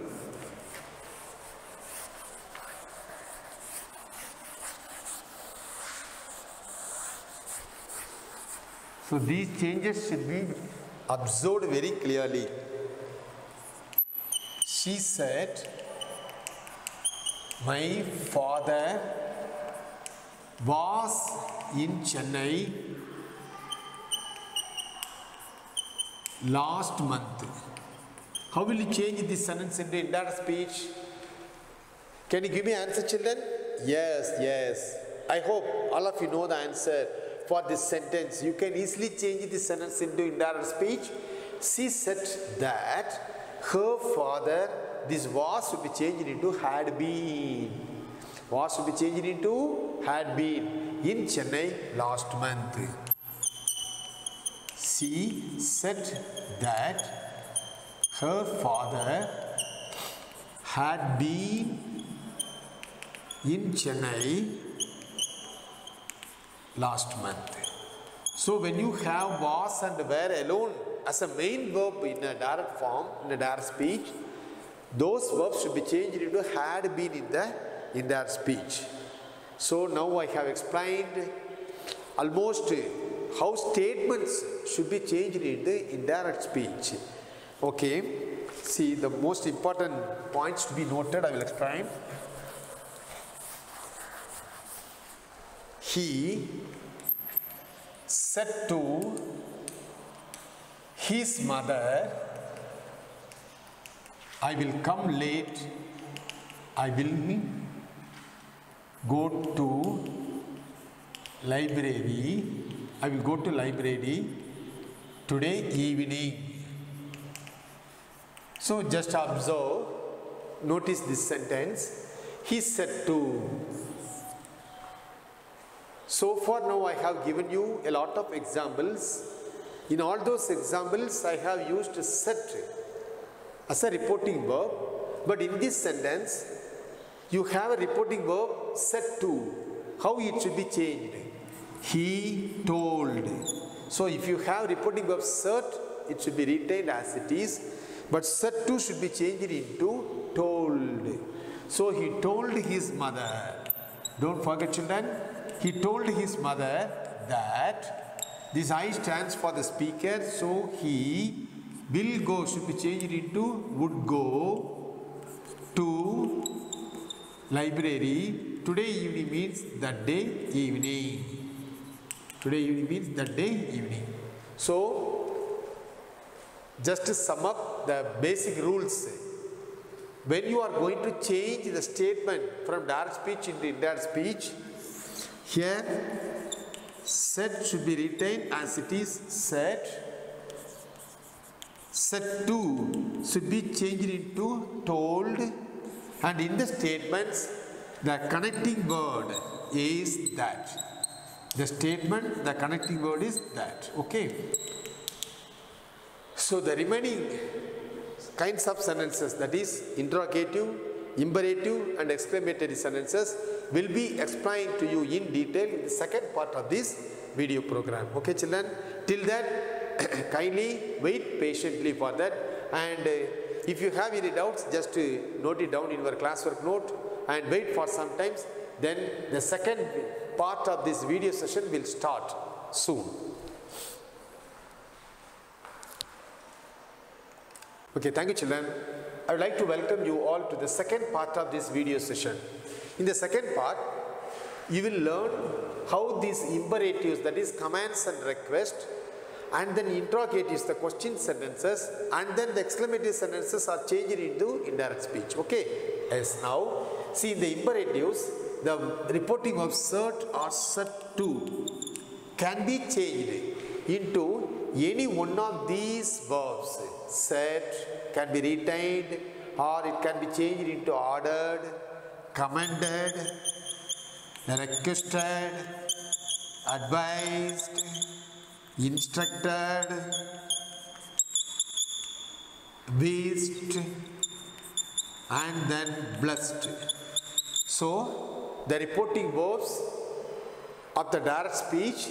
So these changes should be observed very clearly. She said, My father was in Chennai last month. How will you change this sentence into indirect speech? Can you give me answer, children? Yes, yes. I hope all of you know the answer for this sentence. You can easily change this sentence into indirect speech. She said that her father, this was to be changed into had been. Was to be changed into had been in Chennai last month. She said that her father had been in Chennai last month. So when you have was and were alone as a main verb in a direct form, in a direct speech, those verbs should be changed into had been in the indirect speech. So now I have explained almost how statements should be changed in the indirect speech. Okay, see the most important points to be noted, I will explain. He said to his mother, I will come late, I will go to library, I will go to library today evening. So just observe, notice this sentence. He said to. So far now I have given you a lot of examples. In all those examples I have used set as a reporting verb. But in this sentence you have a reporting verb set to. How it should be changed? He told. So if you have reporting verb set, it should be retained as it is. But set to should be changed into told. So he told his mother. Don't forget children. He told his mother that this I stands for the speaker. So he will go should be changed into would go to library. Today evening means that day evening. Today evening means that day evening. So just to sum up the basic rules when you are going to change the statement from direct speech into indirect speech here said should be retained as it is said. Said to should be changed into told. And in the statements the connecting word is that. The statement the connecting word is that. Okay. So the remaining kinds of sentences that is interrogative, imperative and exclamatory sentences will be explained to you in detail in the second part of this video program. Okay children, till that kindly wait patiently for that and uh, if you have any doubts just uh, note it down in your classwork note and wait for some times then the second part of this video session will start soon. Okay, thank you children. I would like to welcome you all to the second part of this video session. In the second part, you will learn how these imperatives, that is commands and requests, and then interrogatives, the question sentences, and then the exclamatory sentences are changed into indirect speech. Okay? Yes, now, see the imperatives, the reporting of cert or cert to can be changed into any one of these verbs. Set can be retained or it can be changed into ordered, commanded, requested, advised, instructed, wished and then blessed. So the reporting verbs of the direct speech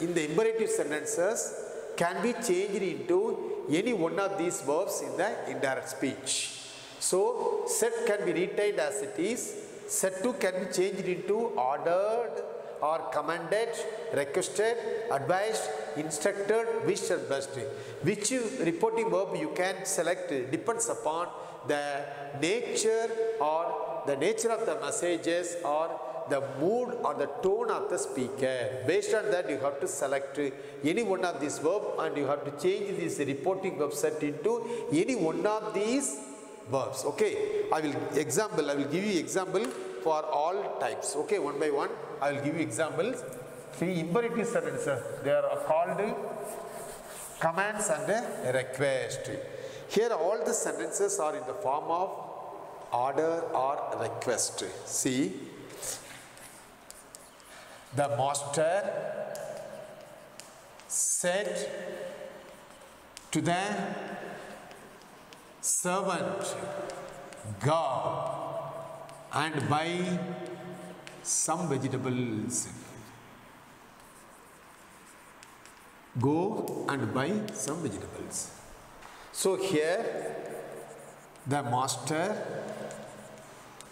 in the imperative sentences can be changed into any one of these verbs in the indirect speech. So set can be retained as it is, set to can be changed into ordered or commanded, requested, advised, instructed, wished or blessed. Which reporting verb you can select depends upon the nature or the nature of the messages or the mood or the tone of the speaker. Based on that, you have to select any one of these verb and you have to change this reporting verb set into any one of these verbs. Okay, I will example. I will give you example for all types. Okay, one by one, I will give you examples. See, imperative sentences they are called commands and request. Here, all the sentences are in the form of order or request. See, the master said to the servant, Go and buy some vegetables. Go and buy some vegetables. So here the master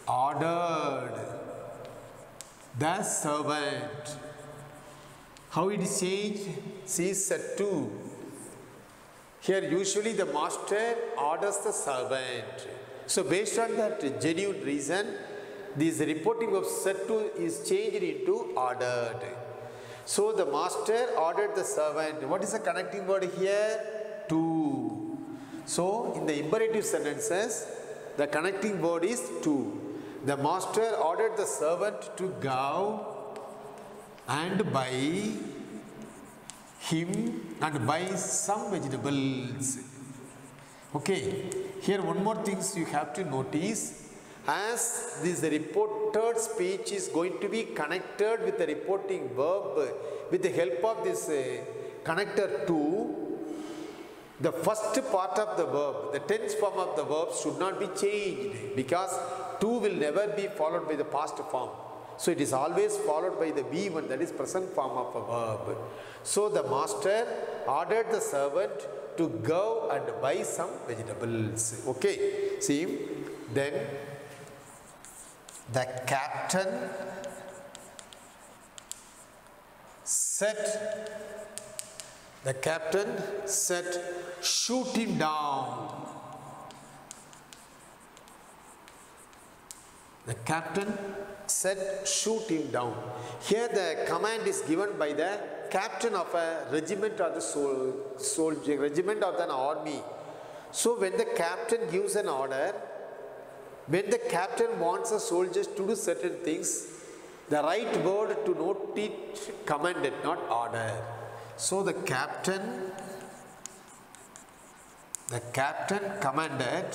ordered the servant. How it is changed? See set 2. Here usually the master orders the servant. So based on that genuine reason, this reporting of set 2 is changed into ordered. So the master ordered the servant. What is the connecting word here? To. So in the imperative sentences, the connecting word is to. The master ordered the servant to go and buy him and buy some vegetables. Okay, here one more things you have to notice. As this reported speech is going to be connected with the reporting verb with the help of this uh, connector to, the first part of the verb, the tense form of the verb should not be changed because to will never be followed by the past form. So it is always followed by the V1 that is present form of a verb. So the master ordered the servant to go and buy some vegetables. Okay, see, then the captain set the captain said, shoot him down. The captain said, shoot him down. Here the command is given by the captain of a regiment or the sol soldier, regiment of an army. So when the captain gives an order, when the captain wants the soldiers to do certain things, the right word to note it commanded, not order. So the captain, the captain commanded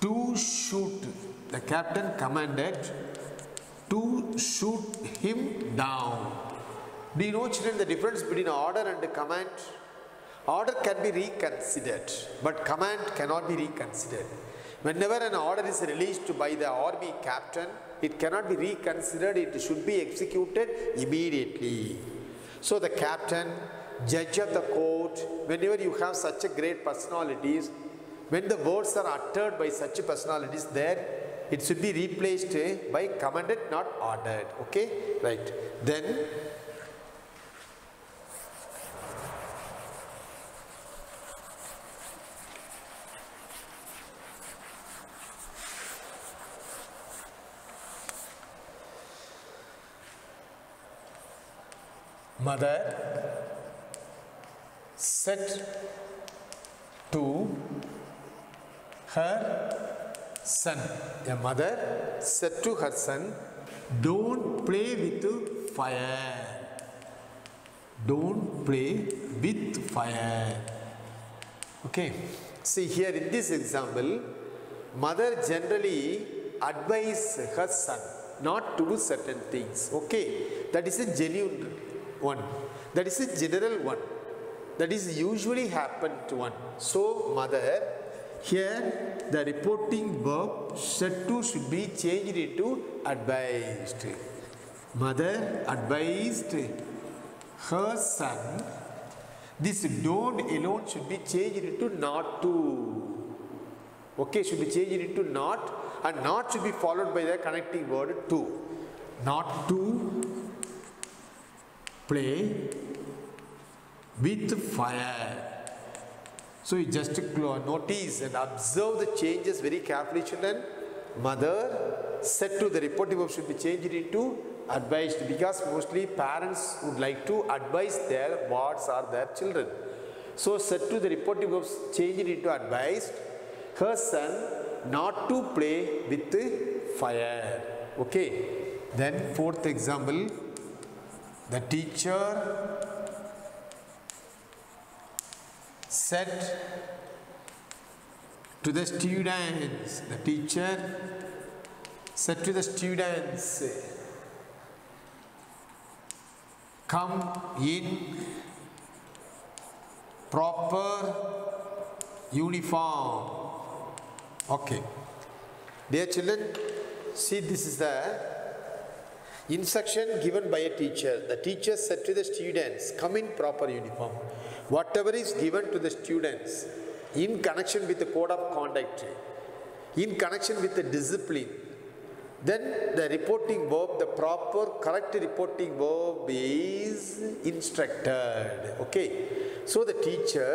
to shoot. The captain commanded to shoot him down. Do you know children the difference between order and command? Order can be reconsidered, but command cannot be reconsidered. Whenever an order is released by the army captain, it cannot be reconsidered, it should be executed immediately. So the captain, judge of the court, whenever you have such a great personalities, when the words are uttered by such personalities there, it should be replaced eh, by commanded, not ordered. Okay? Right. Then mother set to her son. A mother said to her son, Don't play with fire. Don't play with fire. Okay. See here in this example, mother generally advises her son not to do certain things. Okay. That is a genuine one. That is a general one. That is usually happen to one. So mother, here the reporting verb said to should be changed into advised. Mother advised her son. This don't alone should be changed into not to. Okay, should be changed into not and not should be followed by the connecting word to. not to play with fire. So you just notice and observe the changes very carefully children. Mother said to the reporting verb should be changed into advised because mostly parents would like to advise their wards or their children. So said to the reporting verbs changed into advised her son not to play with fire. Okay. Then fourth example, the teacher said to the students, the teacher said to the students, come in proper uniform. Okay. Dear children, see this is the instruction given by a teacher. The teacher said to the students, come in proper uniform. Whatever is given to the students in connection with the code of conduct, in connection with the discipline, then the reporting verb, the proper correct reporting verb is instructed. Okay. So the teacher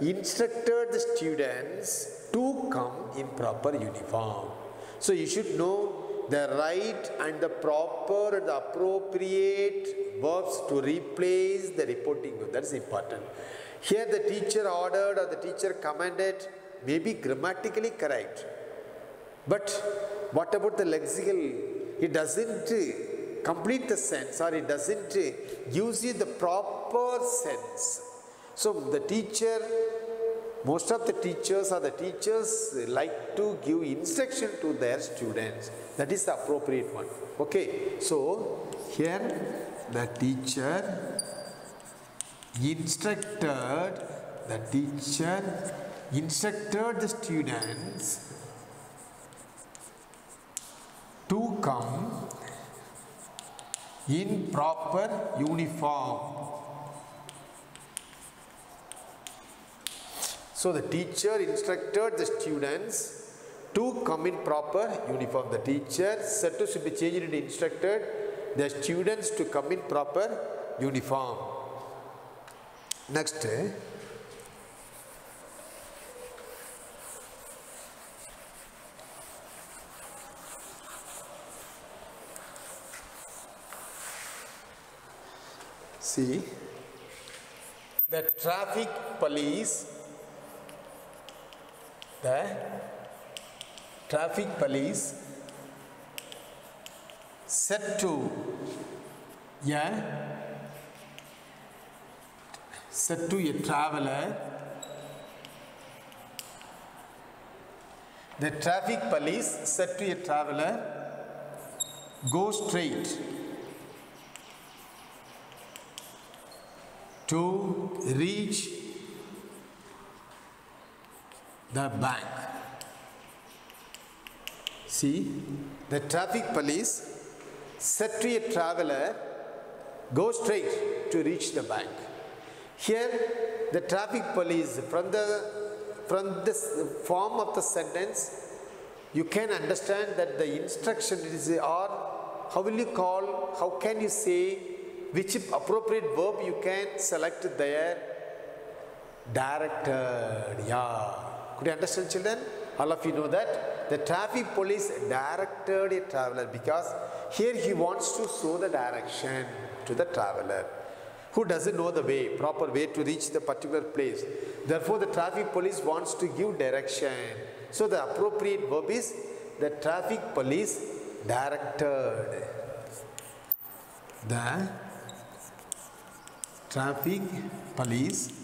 instructed the students to come in proper uniform. So you should know the right and the proper and the appropriate verbs to replace the reporting verb. That is important. Here the teacher ordered or the teacher commanded may be grammatically correct. But what about the lexical? It doesn't complete the sense or it doesn't use you the proper sense. So the teacher, most of the teachers or the teachers like to give instruction to their students. That is the appropriate one. Okay. So here the teacher instructed, the teacher instructed the students to come in proper uniform. So the teacher instructed the students to come in proper uniform. The teacher said to be changed into instructed the students to come in proper uniform. Next. See, the traffic police, the traffic police said to a said to a traveler the traffic police said to a traveler go straight to reach the bank. See, the traffic police said to a traveler, go straight to reach the bank. Here, the traffic police, from the from this form of the sentence, you can understand that the instruction is or how will you call, how can you say which appropriate verb you can select there? Directed yeah. Could you understand children all of you know that. The traffic police directed a traveler because here he wants to show the direction to the traveler who doesn't know the way proper way to reach the particular place. Therefore the traffic police wants to give direction. So the appropriate verb is the traffic police directed. The traffic police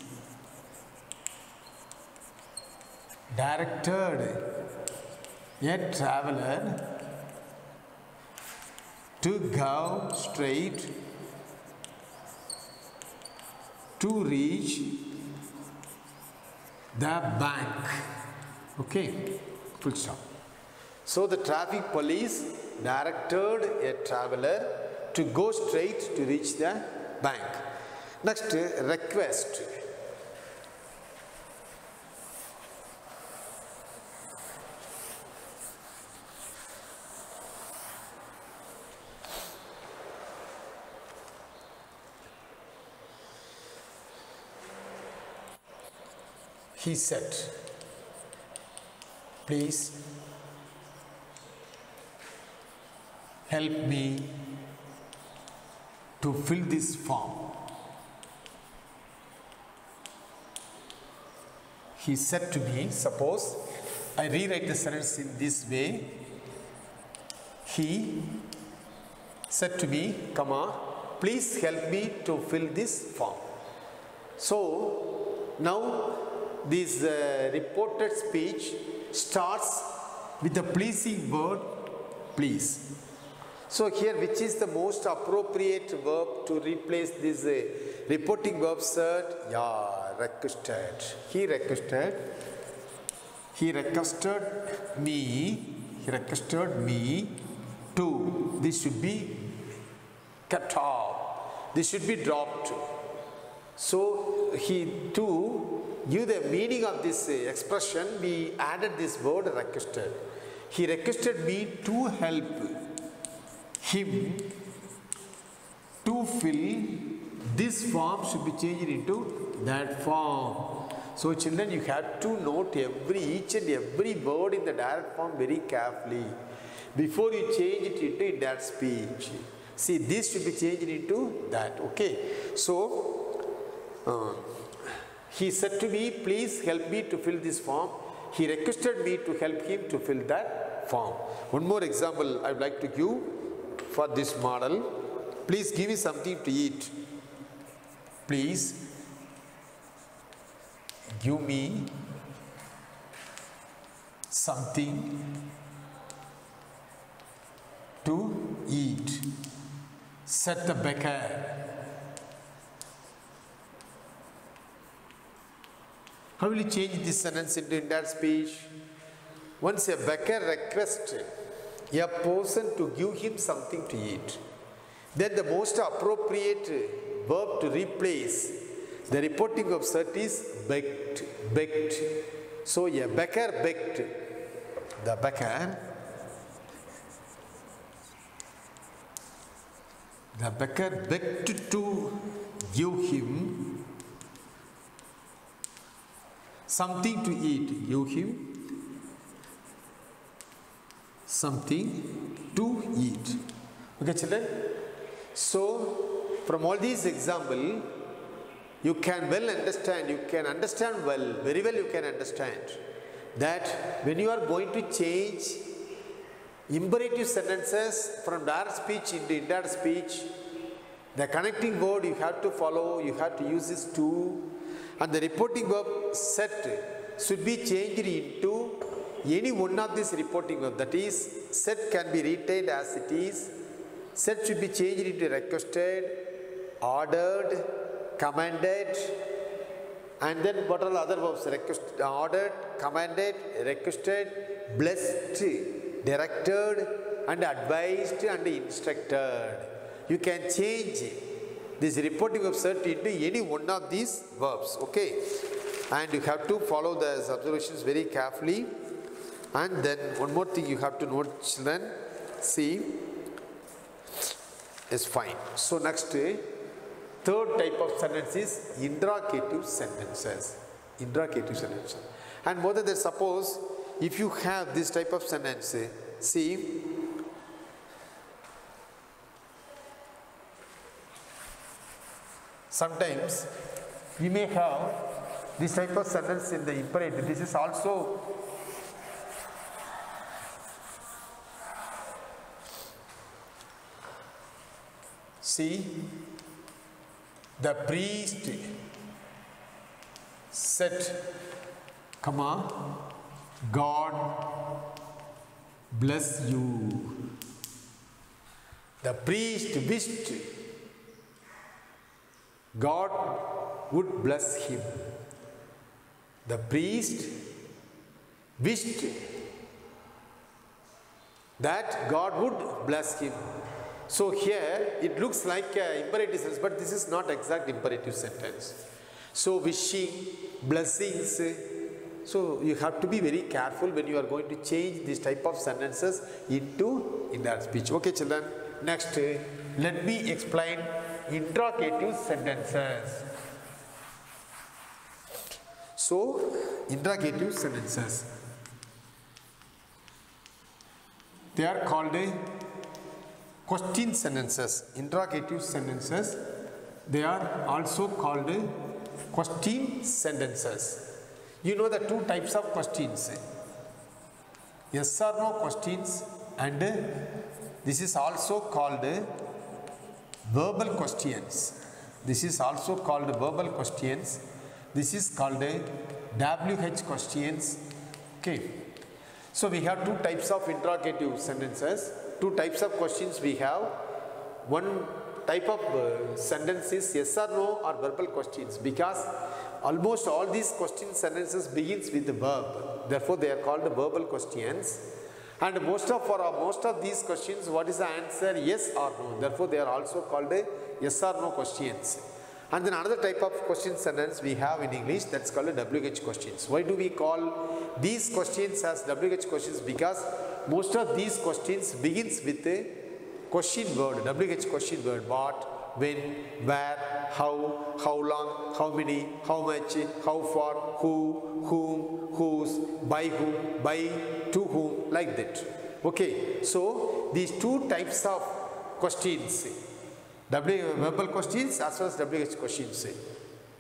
directed a traveler to go straight to reach the bank. Okay, full stop. So the traffic police directed a traveler to go straight to reach the bank. Next, request. He said, please help me to fill this form. He said to me, suppose I rewrite the sentence in this way. He said to me, comma, please help me to fill this form. So now this uh, reported speech starts with the pleasing word please. So here which is the most appropriate verb to replace this uh, reporting verb said? Yeah, requested. He requested. He requested me. He requested me to. This should be cut off. This should be dropped. So he to give the meaning of this uh, expression, we added this word requested. He requested me to help him to fill this form should be changed into that form. So children, you have to note every each and every word in the direct form very carefully before you change it into that speech. See, this should be changed into that. Okay. So uh, he said to me, please help me to fill this form. He requested me to help him to fill that form. One more example I would like to give for this model. Please give me something to eat. Please give me something to eat. Said the baker. How will you change this sentence into indirect speech? Once a baker requests a person to give him something to eat, then the most appropriate verb to replace the reporting of cert is begged, Baked. So a baker begged. The baker. The baker begged to give him something to eat. Give him something to eat. Okay, children? So, from all these example, you can well understand, you can understand well, very well you can understand that when you are going to change imperative sentences from direct speech into indirect speech, the connecting word you have to follow, you have to use this to, and the reporting verb set should be changed into any one of these reporting verb. That is, set can be retained as it is, set should be changed into requested, ordered, commanded, and then what are the other verbs? Request, ordered, commanded, requested, blessed, directed, and advised and instructed. You can change this reporting of cert into any one of these verbs. Okay, and you have to follow the observations very carefully. And then one more thing you have to note, children. See, is fine. So next, eh, third type of sentence is interrogative sentences. Interrogative sentences. And more than that, suppose if you have this type of sentence, eh, see, sometimes we may have this type of sentence in the imperative. This is also See, the priest said, Come on, God bless you. The priest wished God would bless him. The priest wished that God would bless him. So here it looks like a imperative sentence, but this is not exact imperative sentence. So wishing, blessings. So you have to be very careful when you are going to change this type of sentences into indirect speech. Okay, children. Next, let me explain interrogative sentences. So, interrogative sentences. They are called a question sentences. Interrogative sentences. They are also called a question sentences. You know the two types of questions. Yes or no questions and this is also called verbal questions. This is also called verbal questions. This is called a WH questions. Okay. So we have two types of interrogative sentences. Two types of questions we have. One type of uh, sentence is yes or no or verbal questions because almost all these question sentences begins with the verb. Therefore they are called verbal questions. And most of for uh, most of these questions, what is the answer? Yes or no. Therefore they are also called a yes or no questions. And then another type of question sentence we have in English that's called a WH questions. Why do we call these questions as WH questions? Because most of these questions begins with a question word, WH question word. What, when, where, how, how long, how many, how much, how far, who, whom, whose, by whom, by to whom, like that. Okay, so these two types of questions verbal questions as well as WH questions.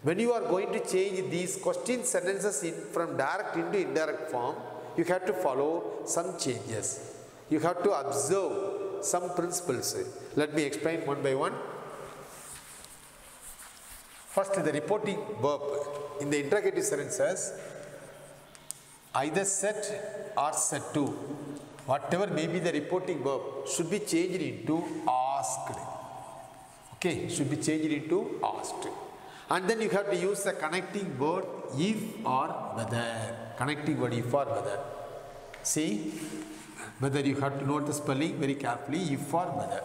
When you are going to change these question sentences in, from direct into indirect form, you have to follow some changes. You have to observe some principles. Let me explain one by one. First, the reporting verb in the interrogative sentences, either set or set to, whatever may be the reporting verb, should be changed into asked. Okay should be changed into asked. And then you have to use the connecting word if or whether. Connecting word if or whether. See whether you have to note the spelling very carefully if or whether.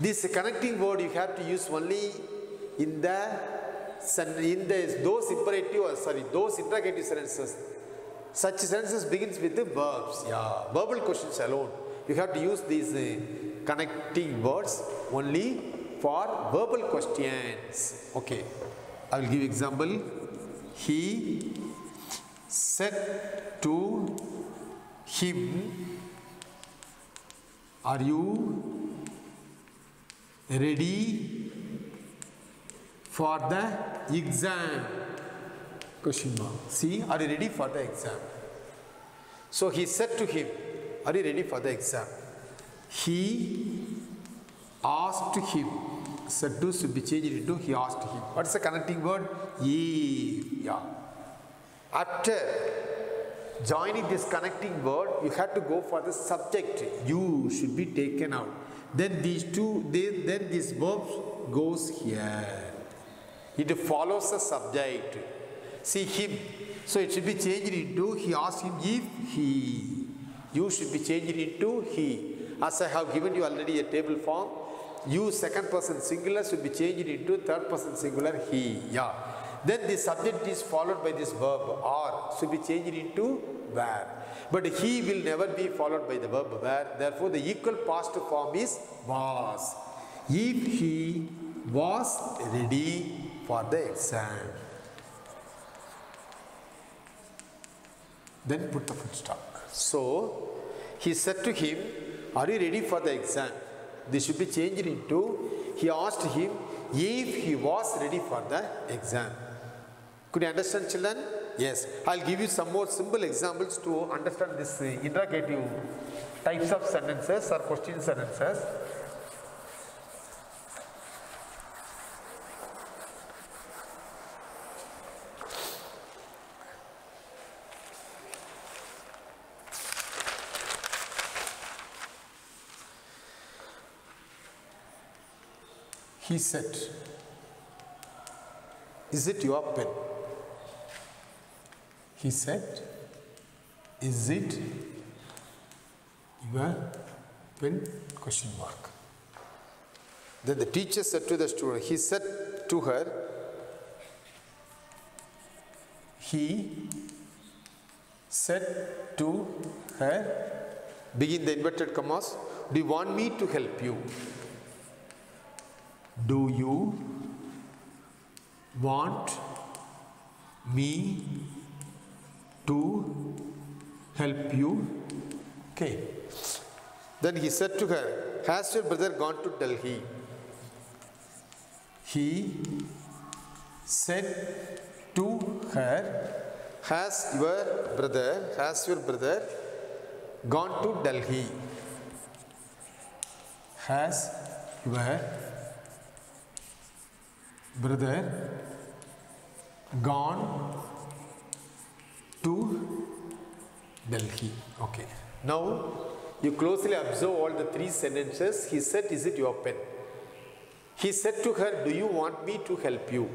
This connecting word you have to use only in the in the those imperative or sorry those interrogative sentences such sentences begins with the verbs yeah verbal questions alone you have to use these uh, connecting words only for verbal questions. Okay, I will give example. He said to him, Are you ready for the exam? Question mark. See, are you ready for the exam? So he said to him, Are you ready for the exam? He asked him said to should be changed into he asked him. What is the connecting word? Ye. Yeah. After joining this connecting word, you have to go for the subject. You should be taken out. Then these two, they, then this verb goes here. It follows the subject. See him. So it should be changed into he asked him if he. You should be changed into he. As I have given you already a table form, you second person singular should be changed into third person singular he. Yeah. Then the subject is followed by this verb or should be changed into where. But he will never be followed by the verb where. Therefore, the equal past form is was. If he was ready for the exam. Then put the full stop. So, he said to him, Are you ready for the exam? This should be changed into, he asked him if he was ready for the exam. Could you understand children? Yes. I'll give you some more simple examples to understand this interrogative types of sentences or question sentences. He said, Is it your pen? He said, Is it your pen? Question mark. Then the teacher said to the student, He said to her, He said to her, begin the inverted commas, Do you want me to help you? Do you want me to help you. Okay. Then he said to her, Has your brother gone to Delhi? He said to her, Has your brother, has your brother gone to Delhi? Has your brother gone to Delhi? Okay. Now you closely observe all the three sentences. He said, Is it your pen? He said to her, Do you want me to help you?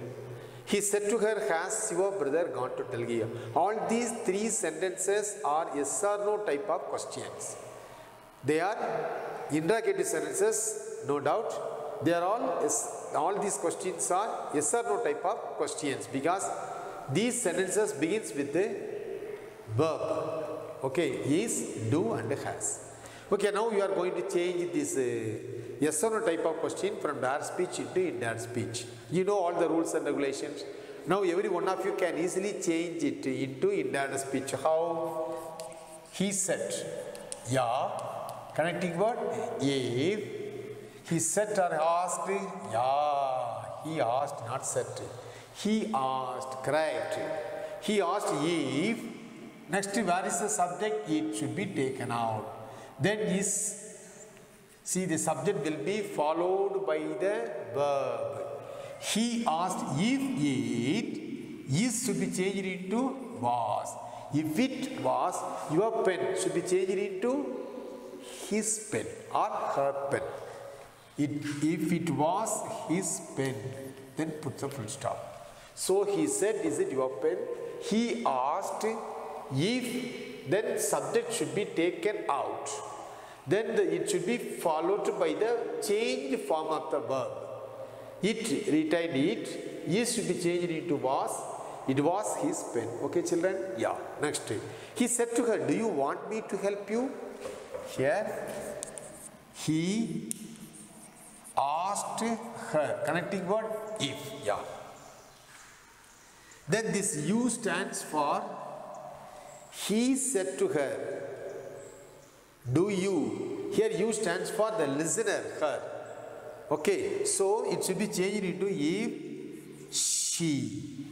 He said to her, Has your brother gone to Delhi? All these three sentences are yes or no type of questions. They are interrogative sentences, no doubt. They are all, all these questions are yes or no type of questions because these sentences begins with the verb. Okay, is, do and has. Okay, now you are going to change this uh, yes or no type of question from direct speech into indirect speech. You know all the rules and regulations. Now every one of you can easily change it into indirect speech. How? He said, yeah, connecting word, if. He said or asked, yeah, he asked, not said. He asked, correct. He asked if, next where is the subject? It should be taken out. Then is, see the subject will be followed by the verb. He asked if it, is should be changed into was. If it was, your pen should be changed into his pen or her pen. It, if it was his pen, then put the full stop. So he said, Is it your pen? He asked if then subject should be taken out. Then the, it should be followed by the changed form of the verb. It retained it, is should be changed into was. It was his pen. Okay, children? Yeah. Next. He said to her, Do you want me to help you? Here, he asked her. Connecting word if. Yeah. Then this U stands for he said to her, Do you? Here U stands for the listener, her. Okay, so it should be changed into if she.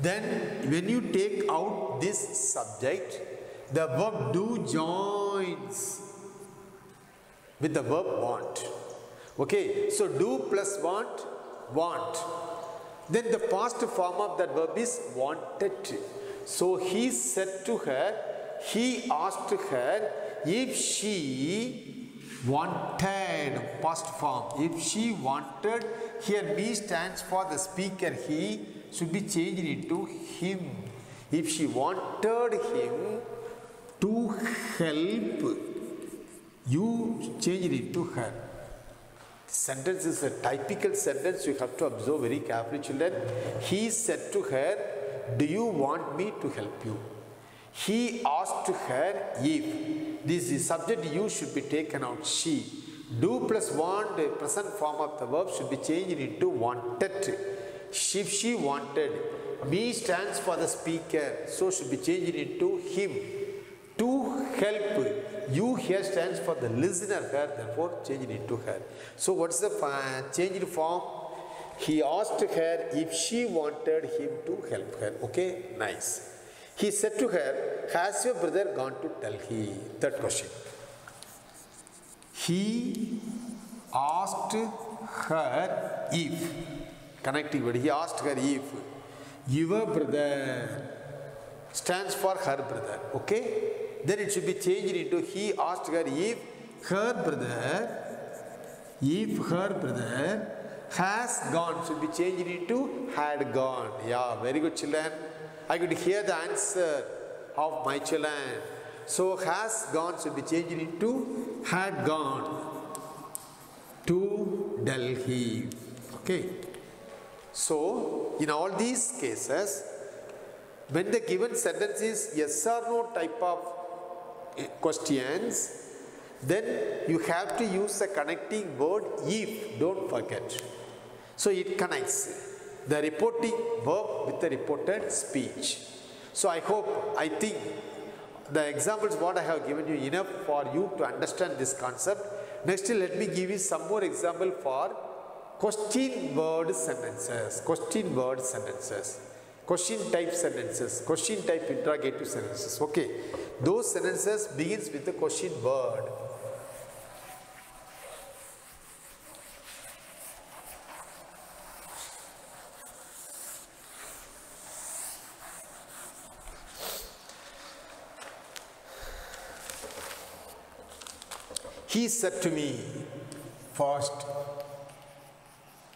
Then when you take out this subject, the verb do joins with the verb want. Okay, so do plus want, want. Then the past form of that verb is wanted. So he said to her, he asked her if she wanted, past form, if she wanted, here B stands for the speaker, he should be changed into him. If she wanted him to help, you change it into her. Sentence is a typical sentence you have to observe very carefully, children. He said to her, Do you want me to help you? He asked her if this is subject you should be taken out. She. Do plus want, the present form of the verb should be changed into wanted. If she wanted, me stands for the speaker, so should be changed into him. To help, you here stands for the listener her, therefore change it to her. So what's the changed form? He asked her if she wanted him to help her. Okay, nice. He said to her, Has your brother gone to Delhi? Third question. He asked her if, connecting word, he asked her if your brother stands for her brother. Okay? Then it should be changed into he asked her if her brother, if her brother has gone, should be changed into had gone. Yeah, very good, children. I could hear the answer of my children. So has gone should be changed into had gone to Delhi. Okay. So in all these cases, when the given sentence is yes or no type of questions, then you have to use the connecting word if, don't forget. So it connects. the reporting verb with the reported speech. So I hope, I think the examples what I have given you enough for you to understand this concept. Next let me give you some more example for question word sentences, question word sentences, question type sentences, question type interrogative sentences. Okay, those sentences begins with the question word. He said to me, first,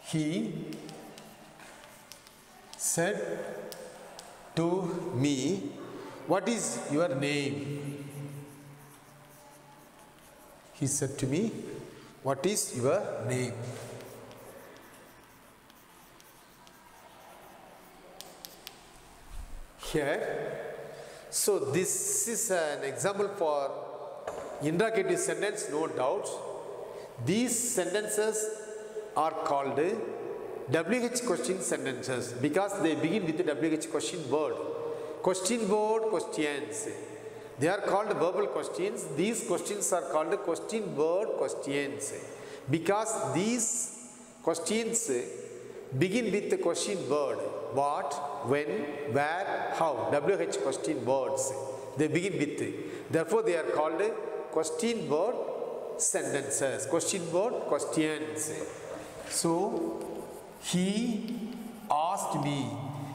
he said to me, What is your name? He said to me, What is your name? Here, so this is an example for interrogative sentence, no doubt. These sentences are called WH question sentences because they begin with the WH question word. Question word questions. They are called verbal questions. These questions are called question word questions because these questions begin with the question word. What, when, where, how. WH question words. They begin with. Therefore, they are called question word sentences. Question word questions. So, he asked me.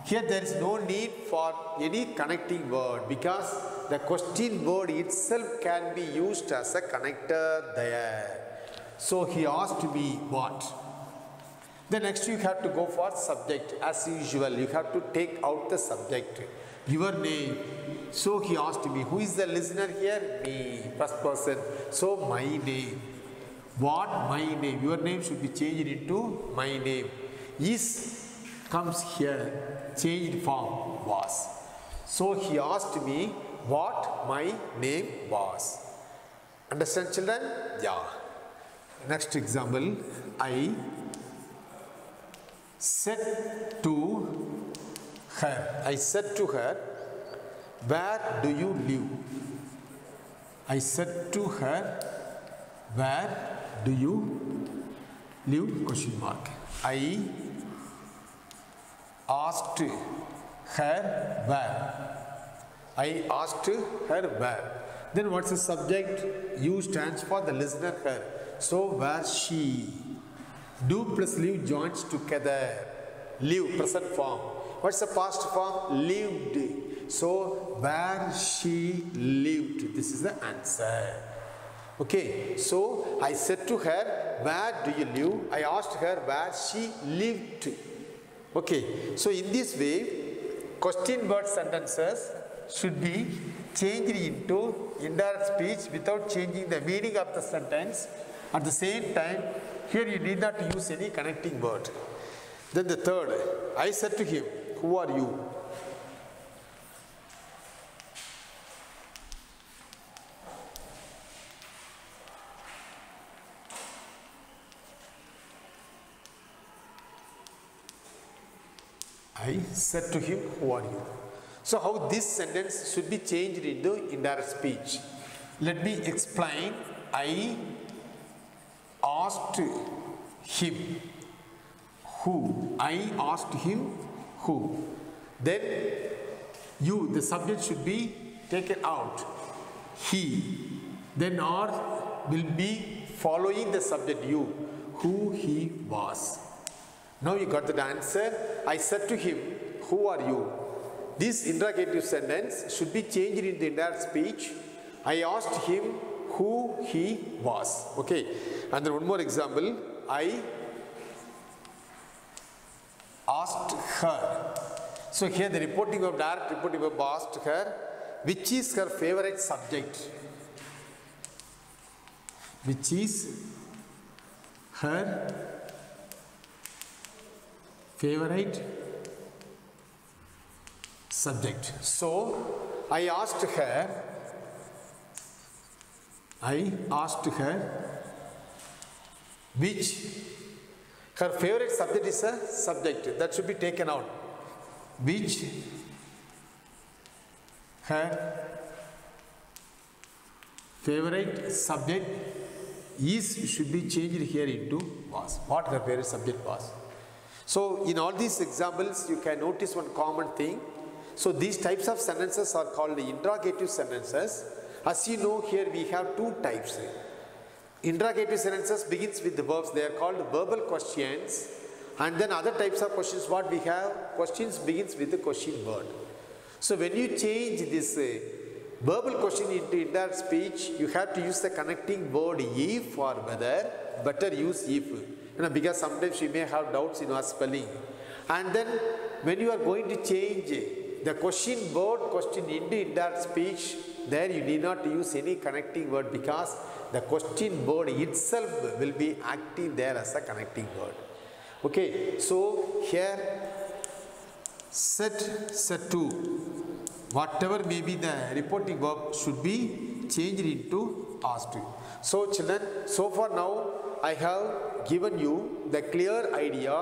Here there is no need for any connecting word because the question word itself can be used as a connector there. So he asked me what? The next you have to go for subject as usual. You have to take out the subject. Your name. So he asked me, who is the listener here? Me, first person. So my name. What my name? Your name should be changed into my name. Is comes here, changed form was. So he asked me what my name was. Understand children? Yeah. Next example, I said to her, I said to her, where do you live? I said to her, where do you live? Question mark. I asked her where. I asked her where. Then what's the subject? U stands for the listener her. So where she. Do plus live joins together. Live, present form. What's the past form? Lived. So where she lived. This is the answer. Okay, so I said to her, where do you live? I asked her where she lived. Okay, so in this way, question word sentences should be changed into indirect speech without changing the meaning of the sentence. At the same time, here you need not use any connecting word. Then the third, I said to him, Who are you? I said to him, Who are you? So, how this sentence should be changed into indirect speech? Let me explain. I asked him who. I asked him who. Then you, the subject should be taken out. He. Then or will be following the subject you, who he was. Now you got the answer. I said to him, Who are you? This interrogative sentence should be changed into indirect speech. I asked him who he was. Okay. And then one more example. I asked her. So here the reporting of direct reporting of asked her, which is her favorite subject? Which is her favorite subject. So I asked her, I asked her which Her favorite subject is a subject that should be taken out. Which her favorite subject is should be changed here into was. What her favorite subject was. So in all these examples, you can notice one common thing. So these types of sentences are called interrogative sentences. As you know, here we have two types. Interrogative sentences begins with the verbs. They are called verbal questions. And then other types of questions, what we have, questions begins with the question word. So when you change this uh, verbal question into indirect speech, you have to use the connecting word if or whether, better use if. You know, because sometimes you may have doubts in our spelling. And then when you are going to change the question word question into indirect speech, there you need not use any connecting word because the question word itself will be acting there as a connecting word. Okay, so here set set to whatever may be the reporting verb should be changed into asked. So children, so far now I have given you the clear idea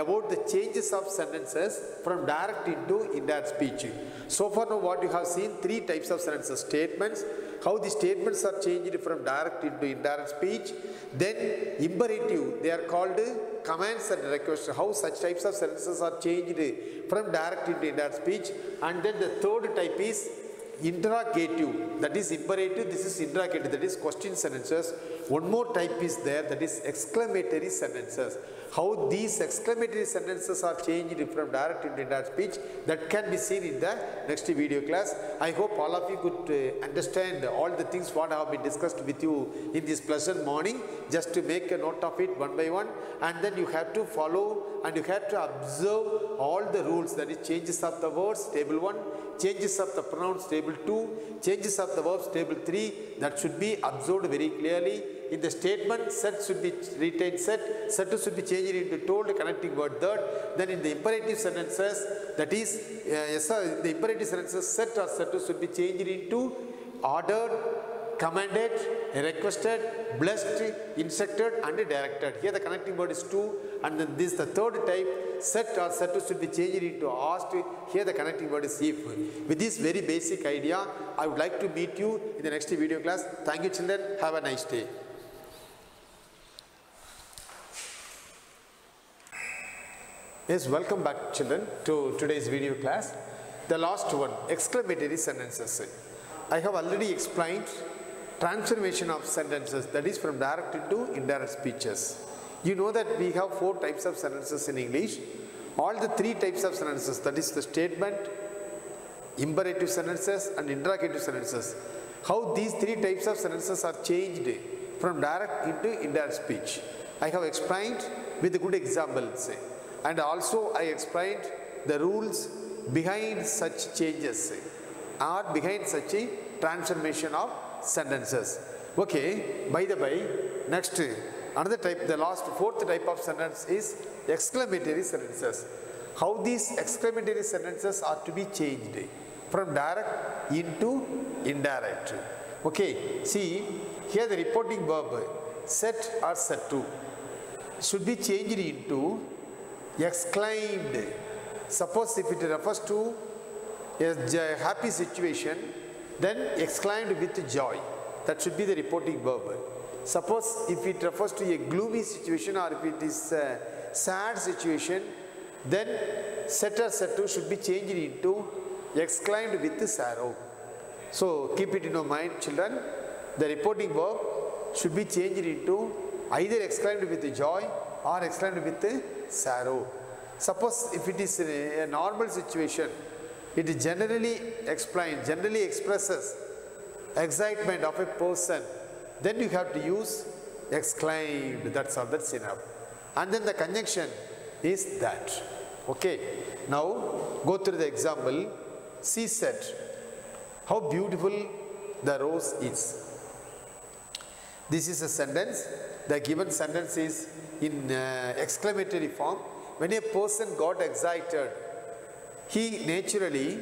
about the changes of sentences from direct into indirect speech. So far now what you have seen three types of sentences statements. How the statements are changed from direct into indirect speech. Then imperative they are called commands and requests. How such types of sentences are changed from direct into indirect speech. And then the third type is interrogative that is imperative this is interrogative that is question sentences. One more type is there that is exclamatory sentences. How these exclamatory sentences are changed from direct into indirect speech that can be seen in the next video class. I hope all of you could uh, understand all the things what I have been discussed with you in this pleasant morning. Just to make a note of it one by one and then you have to follow and you have to observe all the rules that is changes of the words table 1 changes of the pronouns table 2 changes of the verbs table 3 that should be observed very clearly. In the statement set should be retained set set to should be changed into told connecting word third. Then in the imperative sentences that is uh, yes sir, the imperative sentences set or set to should be changed into ordered commanded, requested, blessed, instructed and directed. Here the connecting word is two and then this is the third type set or set should be changed into asked. Here the connecting word is if. With this very basic idea, I would like to meet you in the next video class. Thank you children. Have a nice day. Yes, welcome back children to today's video class. The last one, exclamatory sentences. I have already explained transformation of sentences that is from direct into indirect speeches. You know that we have four types of sentences in English. All the three types of sentences that is the statement, imperative sentences and interrogative sentences. How these three types of sentences are changed from direct into indirect speech. I have explained with a good examples and also I explained the rules behind such changes or behind such a transformation of sentences. Okay, by the way, next another type, the last fourth type of sentence is exclamatory sentences. How these exclamatory sentences are to be changed from direct into indirect. Okay, see here the reporting verb set or set to should be changed into exclaimed. Suppose if it refers to a happy situation, then exclaimed with joy. That should be the reporting verb. Suppose if it refers to a gloomy situation or if it is a sad situation, then set or set to should be changed into exclaimed with sorrow. So keep it in your mind children. The reporting verb should be changed into either exclaimed with joy or exclaimed with sorrow. Suppose if it is a normal situation, it generally explains, generally expresses excitement of a person. Then you have to use exclaimed. That's all. That's enough. And then the conjunction is that. Okay. Now go through the example. She said, "How beautiful the rose is." This is a sentence. The given sentence is in uh, exclamatory form. When a person got excited, he naturally,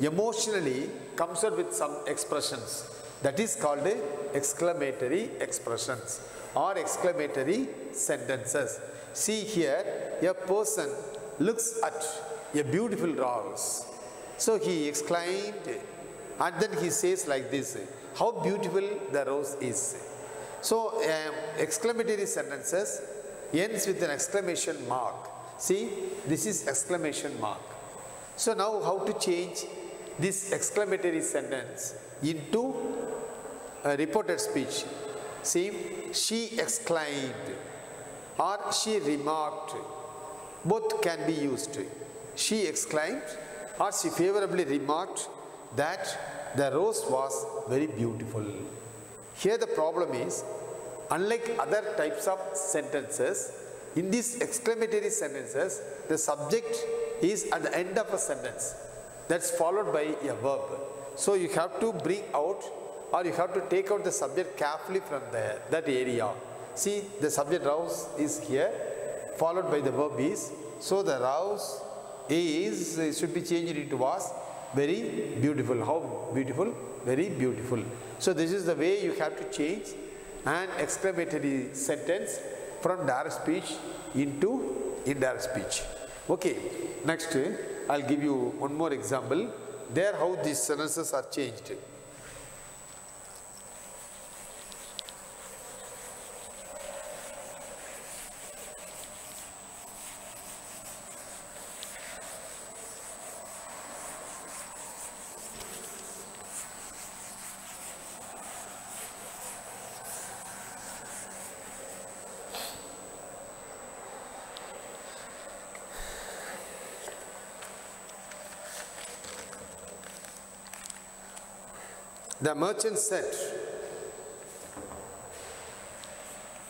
emotionally comes out with some expressions. That is called exclamatory expressions or exclamatory sentences. See here, a person looks at a beautiful rose. So he exclaimed, and then he says like this, how beautiful the rose is. So um, exclamatory sentences ends with an exclamation mark. See, this is exclamation mark. So now how to change this exclamatory sentence into a reported speech. See, she exclaimed or she remarked. Both can be used. She exclaimed or she favorably remarked that the rose was very beautiful. Here the problem is, unlike other types of sentences, in these exclamatory sentences, the subject is at the end of a sentence. That's followed by a verb. So you have to bring out or you have to take out the subject carefully from the, that area. See, the subject rouse is here, followed by the verb is. So the rouse is should be changed into was very beautiful. How beautiful? Very beautiful. So this is the way you have to change an exclamatory sentence from direct speech into indirect speech. Okay, next I'll give you one more example. There how these sentences are changed. The merchant said,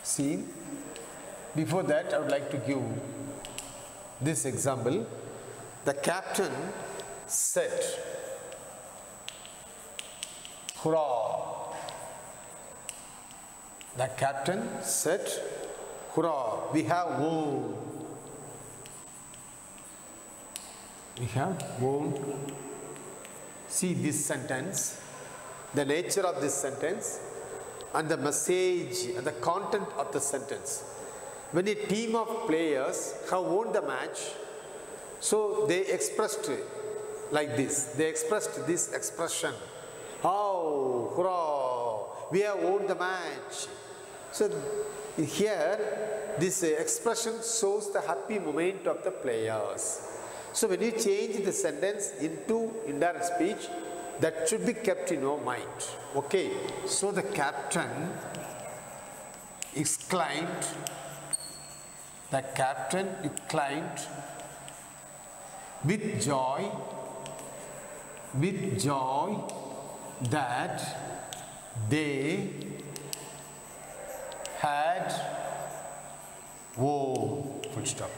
See, before that, I would like to give this example. The captain said, Hurrah! The captain said, Hurrah! We have won. We have won. See this sentence the nature of this sentence and the message and the content of the sentence. When a team of players have won the match, so they expressed like this. They expressed this expression. Oh, hurrah, we have won the match. So here, this expression shows the happy moment of the players. So when you change the sentence into indirect speech, that should be kept in your mind. Okay, so the captain exclaimed, the captain exclaimed with joy, with joy that they had won. Full stop.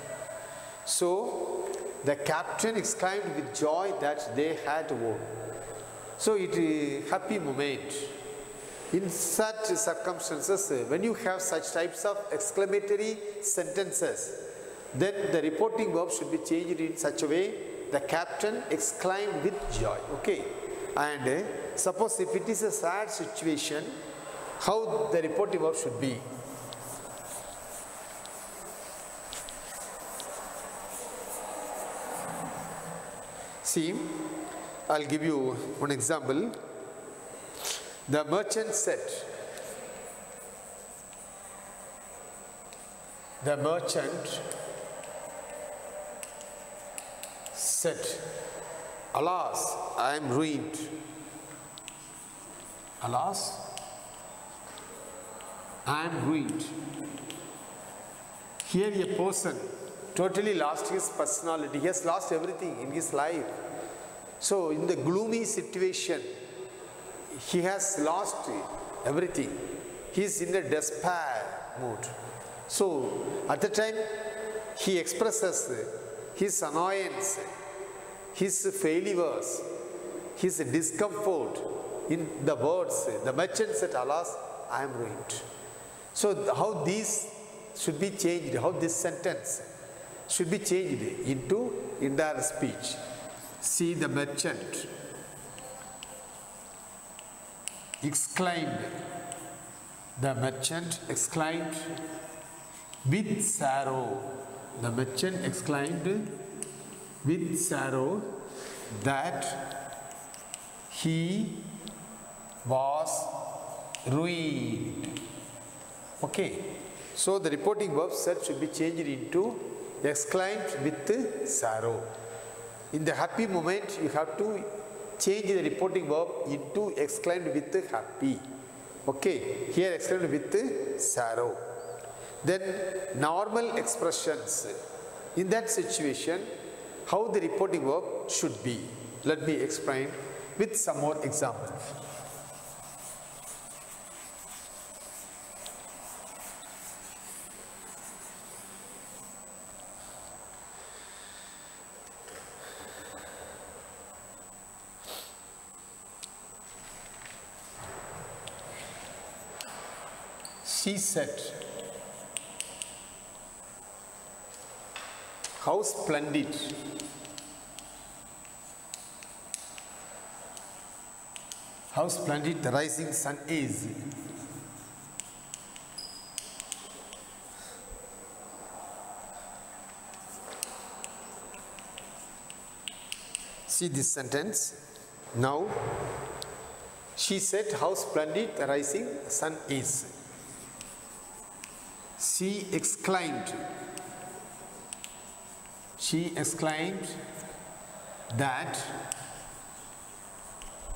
So the captain exclaimed with joy that they had won. So it is a happy moment. In such circumstances, when you have such types of exclamatory sentences, then the reporting verb should be changed in such a way the captain exclaimed with joy. Okay. And uh, suppose if it is a sad situation, how the reporting verb should be? See, I'll give you one example. The merchant said, the merchant said, Alas, I am ruined. Alas, I am ruined. Here a person totally lost his personality. He has lost everything in his life. So in the gloomy situation, he has lost everything. He is in a despair mood. So at the time, he expresses his annoyance, his failures, his discomfort in the words. The merchant said, Alas, I am ruined. So how these should be changed, how this sentence should be changed into indirect speech. See the merchant exclaimed. The merchant exclaimed with sorrow. The merchant exclaimed with sorrow that he was ruined. Okay. So the reporting verb said should be changed into exclaimed with sorrow. In the happy moment, you have to change the reporting verb into exclaimed with happy. Okay, here exclaimed with sorrow. Then normal expressions. In that situation, how the reporting verb should be. Let me explain with some more examples. She said, How splendid! How splendid the rising sun is. See this sentence. Now, she said, How splendid the rising sun is. She exclaimed, she exclaimed that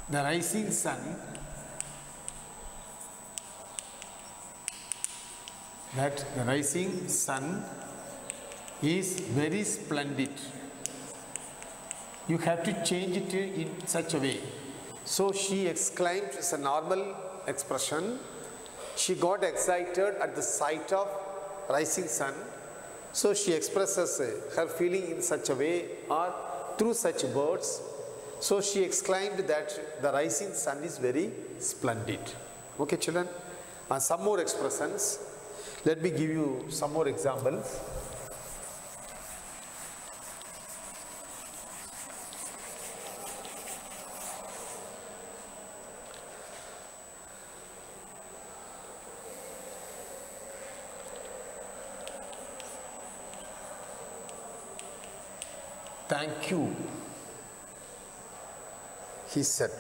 the rising sun that the rising sun is very splendid. You have to change it in such a way. So she exclaimed it's a normal expression she got excited at the sight of rising sun so she expresses eh, her feeling in such a way or through such words so she exclaimed that the rising sun is very splendid. Okay, children? And some more expressions. Let me give you some more examples. He said.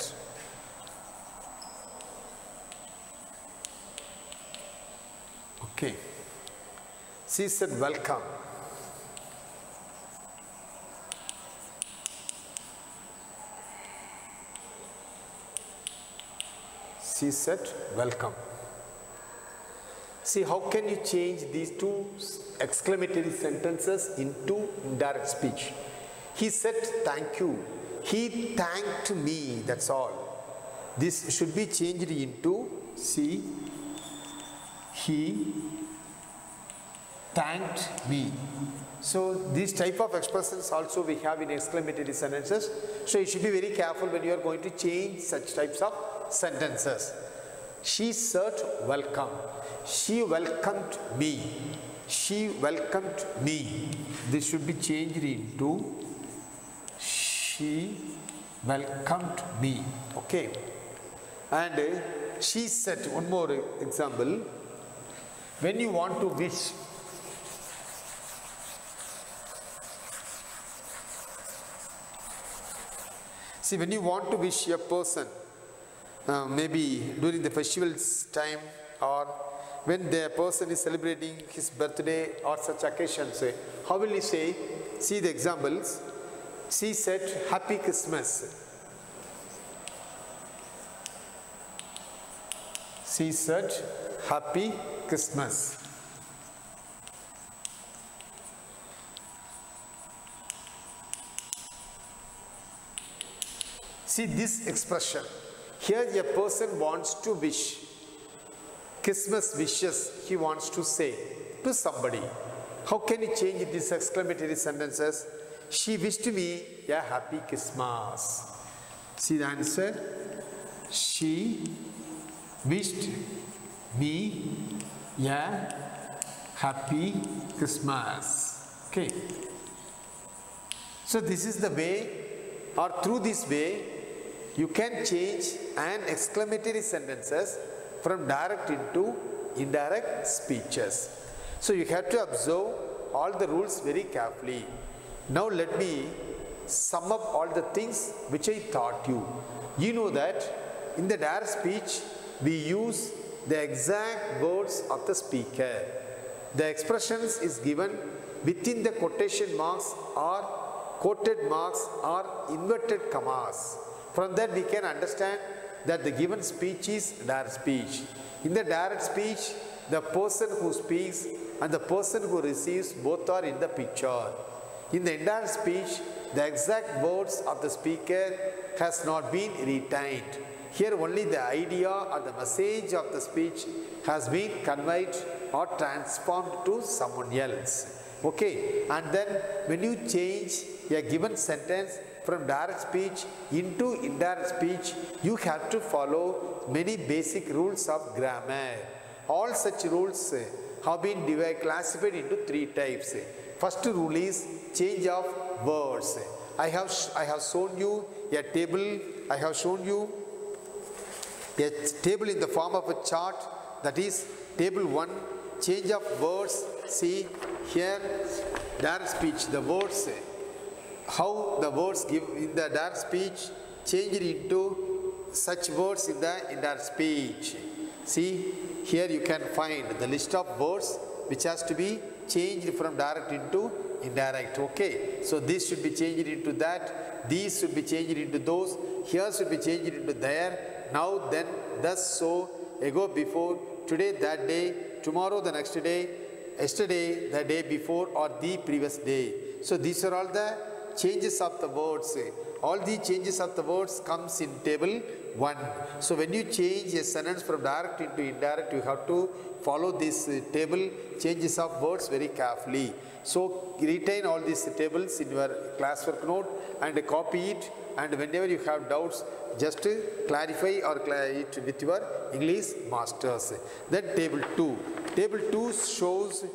Okay. She said, Welcome. She said, Welcome. See, how can you change these two exclamatory sentences into indirect speech? He said, Thank you he thanked me, that's all. This should be changed into see, he thanked me. So these type of expressions also we have in exclamatory sentences. So you should be very careful when you are going to change such types of sentences. She said welcome. She welcomed me. She welcomed me. This should be changed into she welcomed me. Okay. And she said, one more example, when you want to wish, see, when you want to wish a person, uh, maybe during the festival's time or when the person is celebrating his birthday or such occasions, how will you say? See the examples. She said, Happy Christmas. She said, Happy Christmas. See this expression. Here a person wants to wish. Christmas wishes he wants to say to somebody. How can you change these exclamatory sentences? She wished me a happy Christmas. See the answer? She wished me a happy Christmas. Okay. So this is the way or through this way you can change an exclamatory sentences from direct into indirect speeches. So you have to observe all the rules very carefully. Now let me sum up all the things which I taught you. You know that in the direct speech we use the exact words of the speaker. The expressions is given within the quotation marks or quoted marks or inverted commas. From that we can understand that the given speech is direct speech. In the direct speech, the person who speaks and the person who receives both are in the picture. In the indirect speech, the exact words of the speaker has not been retained. Here only the idea or the message of the speech has been conveyed or transformed to someone else. Okay, and then when you change a given sentence from direct speech into indirect speech, you have to follow many basic rules of grammar. All such rules have been divided, classified into three types. First rule is change of words. I have, I have shown you a table, I have shown you a table in the form of a chart. That is table 1 change of words. See here direct speech the words. How the words give in the direct speech change it into such words in the indirect speech. See here you can find the list of words which has to be changed from direct into indirect okay? So this should be changed into that these should be changed into those here should be changed into there. Now then thus so ago before today that day tomorrow the next day yesterday the day before or the previous day. So these are all the changes of the words. All the changes of the words comes in table 1 so when you change a sentence from direct into indirect you have to follow this uh, table changes of words very carefully. So retain all these tables in your classwork note and copy it. And whenever you have doubts just clarify or clarify it with your english masters. Then table 2 table 2 shows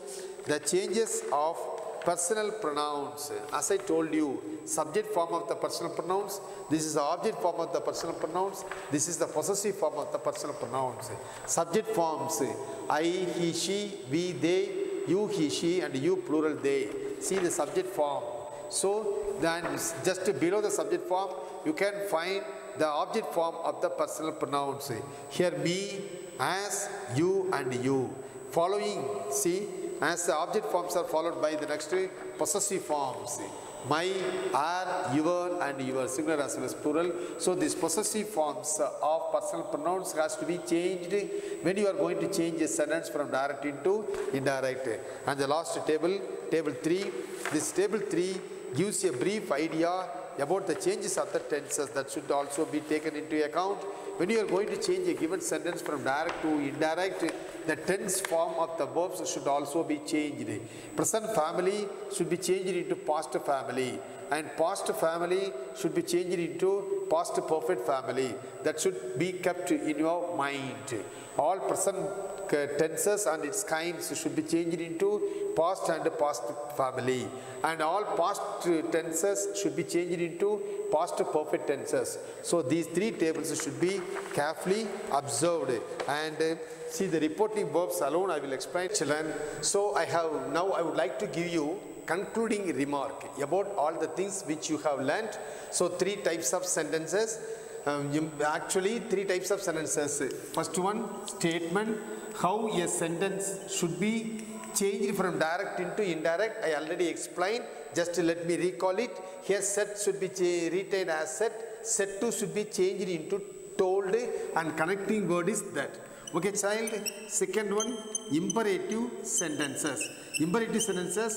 the changes of personal pronouns. As i told you subject form of the personal pronouns. This is the object form of the personal pronouns. This is the possessive form of the personal pronouns. Subject forms. I he she we they you he she and you plural they. See the subject form. So then just below the subject form you can find the object form of the personal pronouns. Here me as you and you. Following see as the object forms are followed by the next possessive forms. My our your and your. Singular as well as plural. So these possessive forms of personal pronouns has to be changed. When you are going to change a sentence from direct into indirect. And the last table table 3 this table 3 gives a brief idea about the changes of the tenses that should also be taken into account when you are going to change a given sentence from direct to indirect the tense form of the verbs should also be changed. Present family should be changed into past family and past family should be changed into past perfect family. That should be kept in your mind. All present uh, tenses and its kinds should be changed into past and past family. And all past tenses should be changed into past perfect tenses. So these three tables should be carefully observed. And uh, see the reporting verbs alone i will explain children. So i have now i would like to give you concluding remark about all the things which you have learnt. So three types of sentences. Um, actually three types of sentences. First one statement. How a sentence should be changed from direct into indirect i already explained. Just let me recall it here set should be retained as set set to should be changed into told and connecting word is that. Okay child second one imperative sentences. Imperative sentences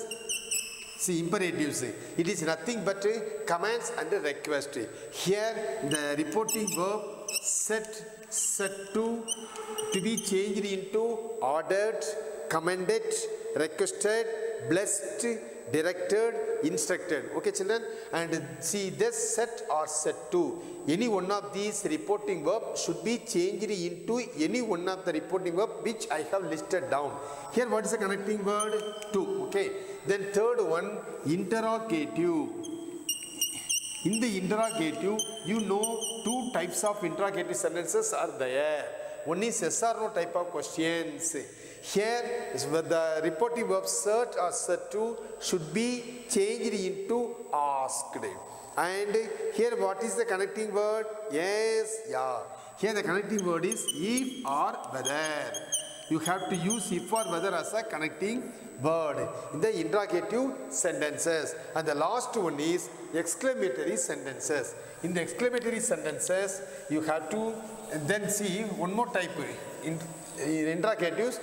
See, imperatives, it is nothing but commands and request. Here, the reporting verb set, set to, to be changed into ordered, commended, requested, blessed, directed, instructed. Okay, children? And see, this set or set to, any one of these reporting verb should be changed into any one of the reporting verb which I have listed down. Here, what is the connecting word? To. Okay. Then third one, interrogative. In the interrogative, you know two types of interrogative sentences are there. One is or no type of questions. Here, the reporting verb search uh, or search to should be changed into asked. And here, what is the connecting word? Yes, yeah. Here, the connecting word is if or whether. You have to use if or whether as a connecting word in the interrogative sentences. And the last one is exclamatory sentences. In the exclamatory sentences, you have to then see one more type in, in interrogatives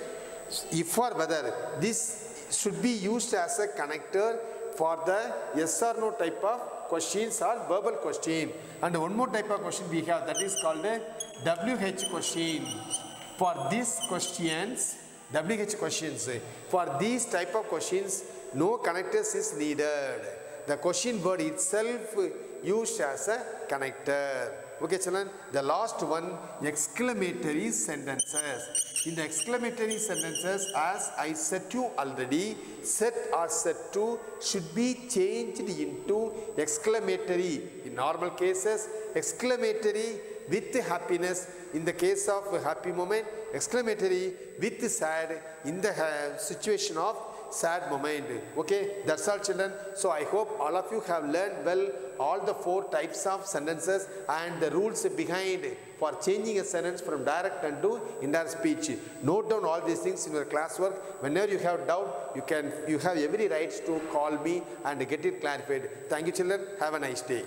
if or whether this should be used as a connector for the yes or no type of questions or verbal question. And one more type of question we have that is called a WH question. For these questions WH questions for these type of questions no connectors is needed. The question word itself used as a connector Okay, children. The last one, exclamatory sentences. In the exclamatory sentences, as I said you already, set or set to should be changed into exclamatory. In normal cases, exclamatory with happiness. In the case of a happy moment, exclamatory with sad in the uh, situation of sad moment. Okay, that's all children. So I hope all of you have learned well all the four types of sentences and the rules behind for changing a sentence from direct and to indirect speech. Note down all these things in your classwork. Whenever you have doubt, you can you have every right to call me and get it clarified. Thank you children. Have a nice day.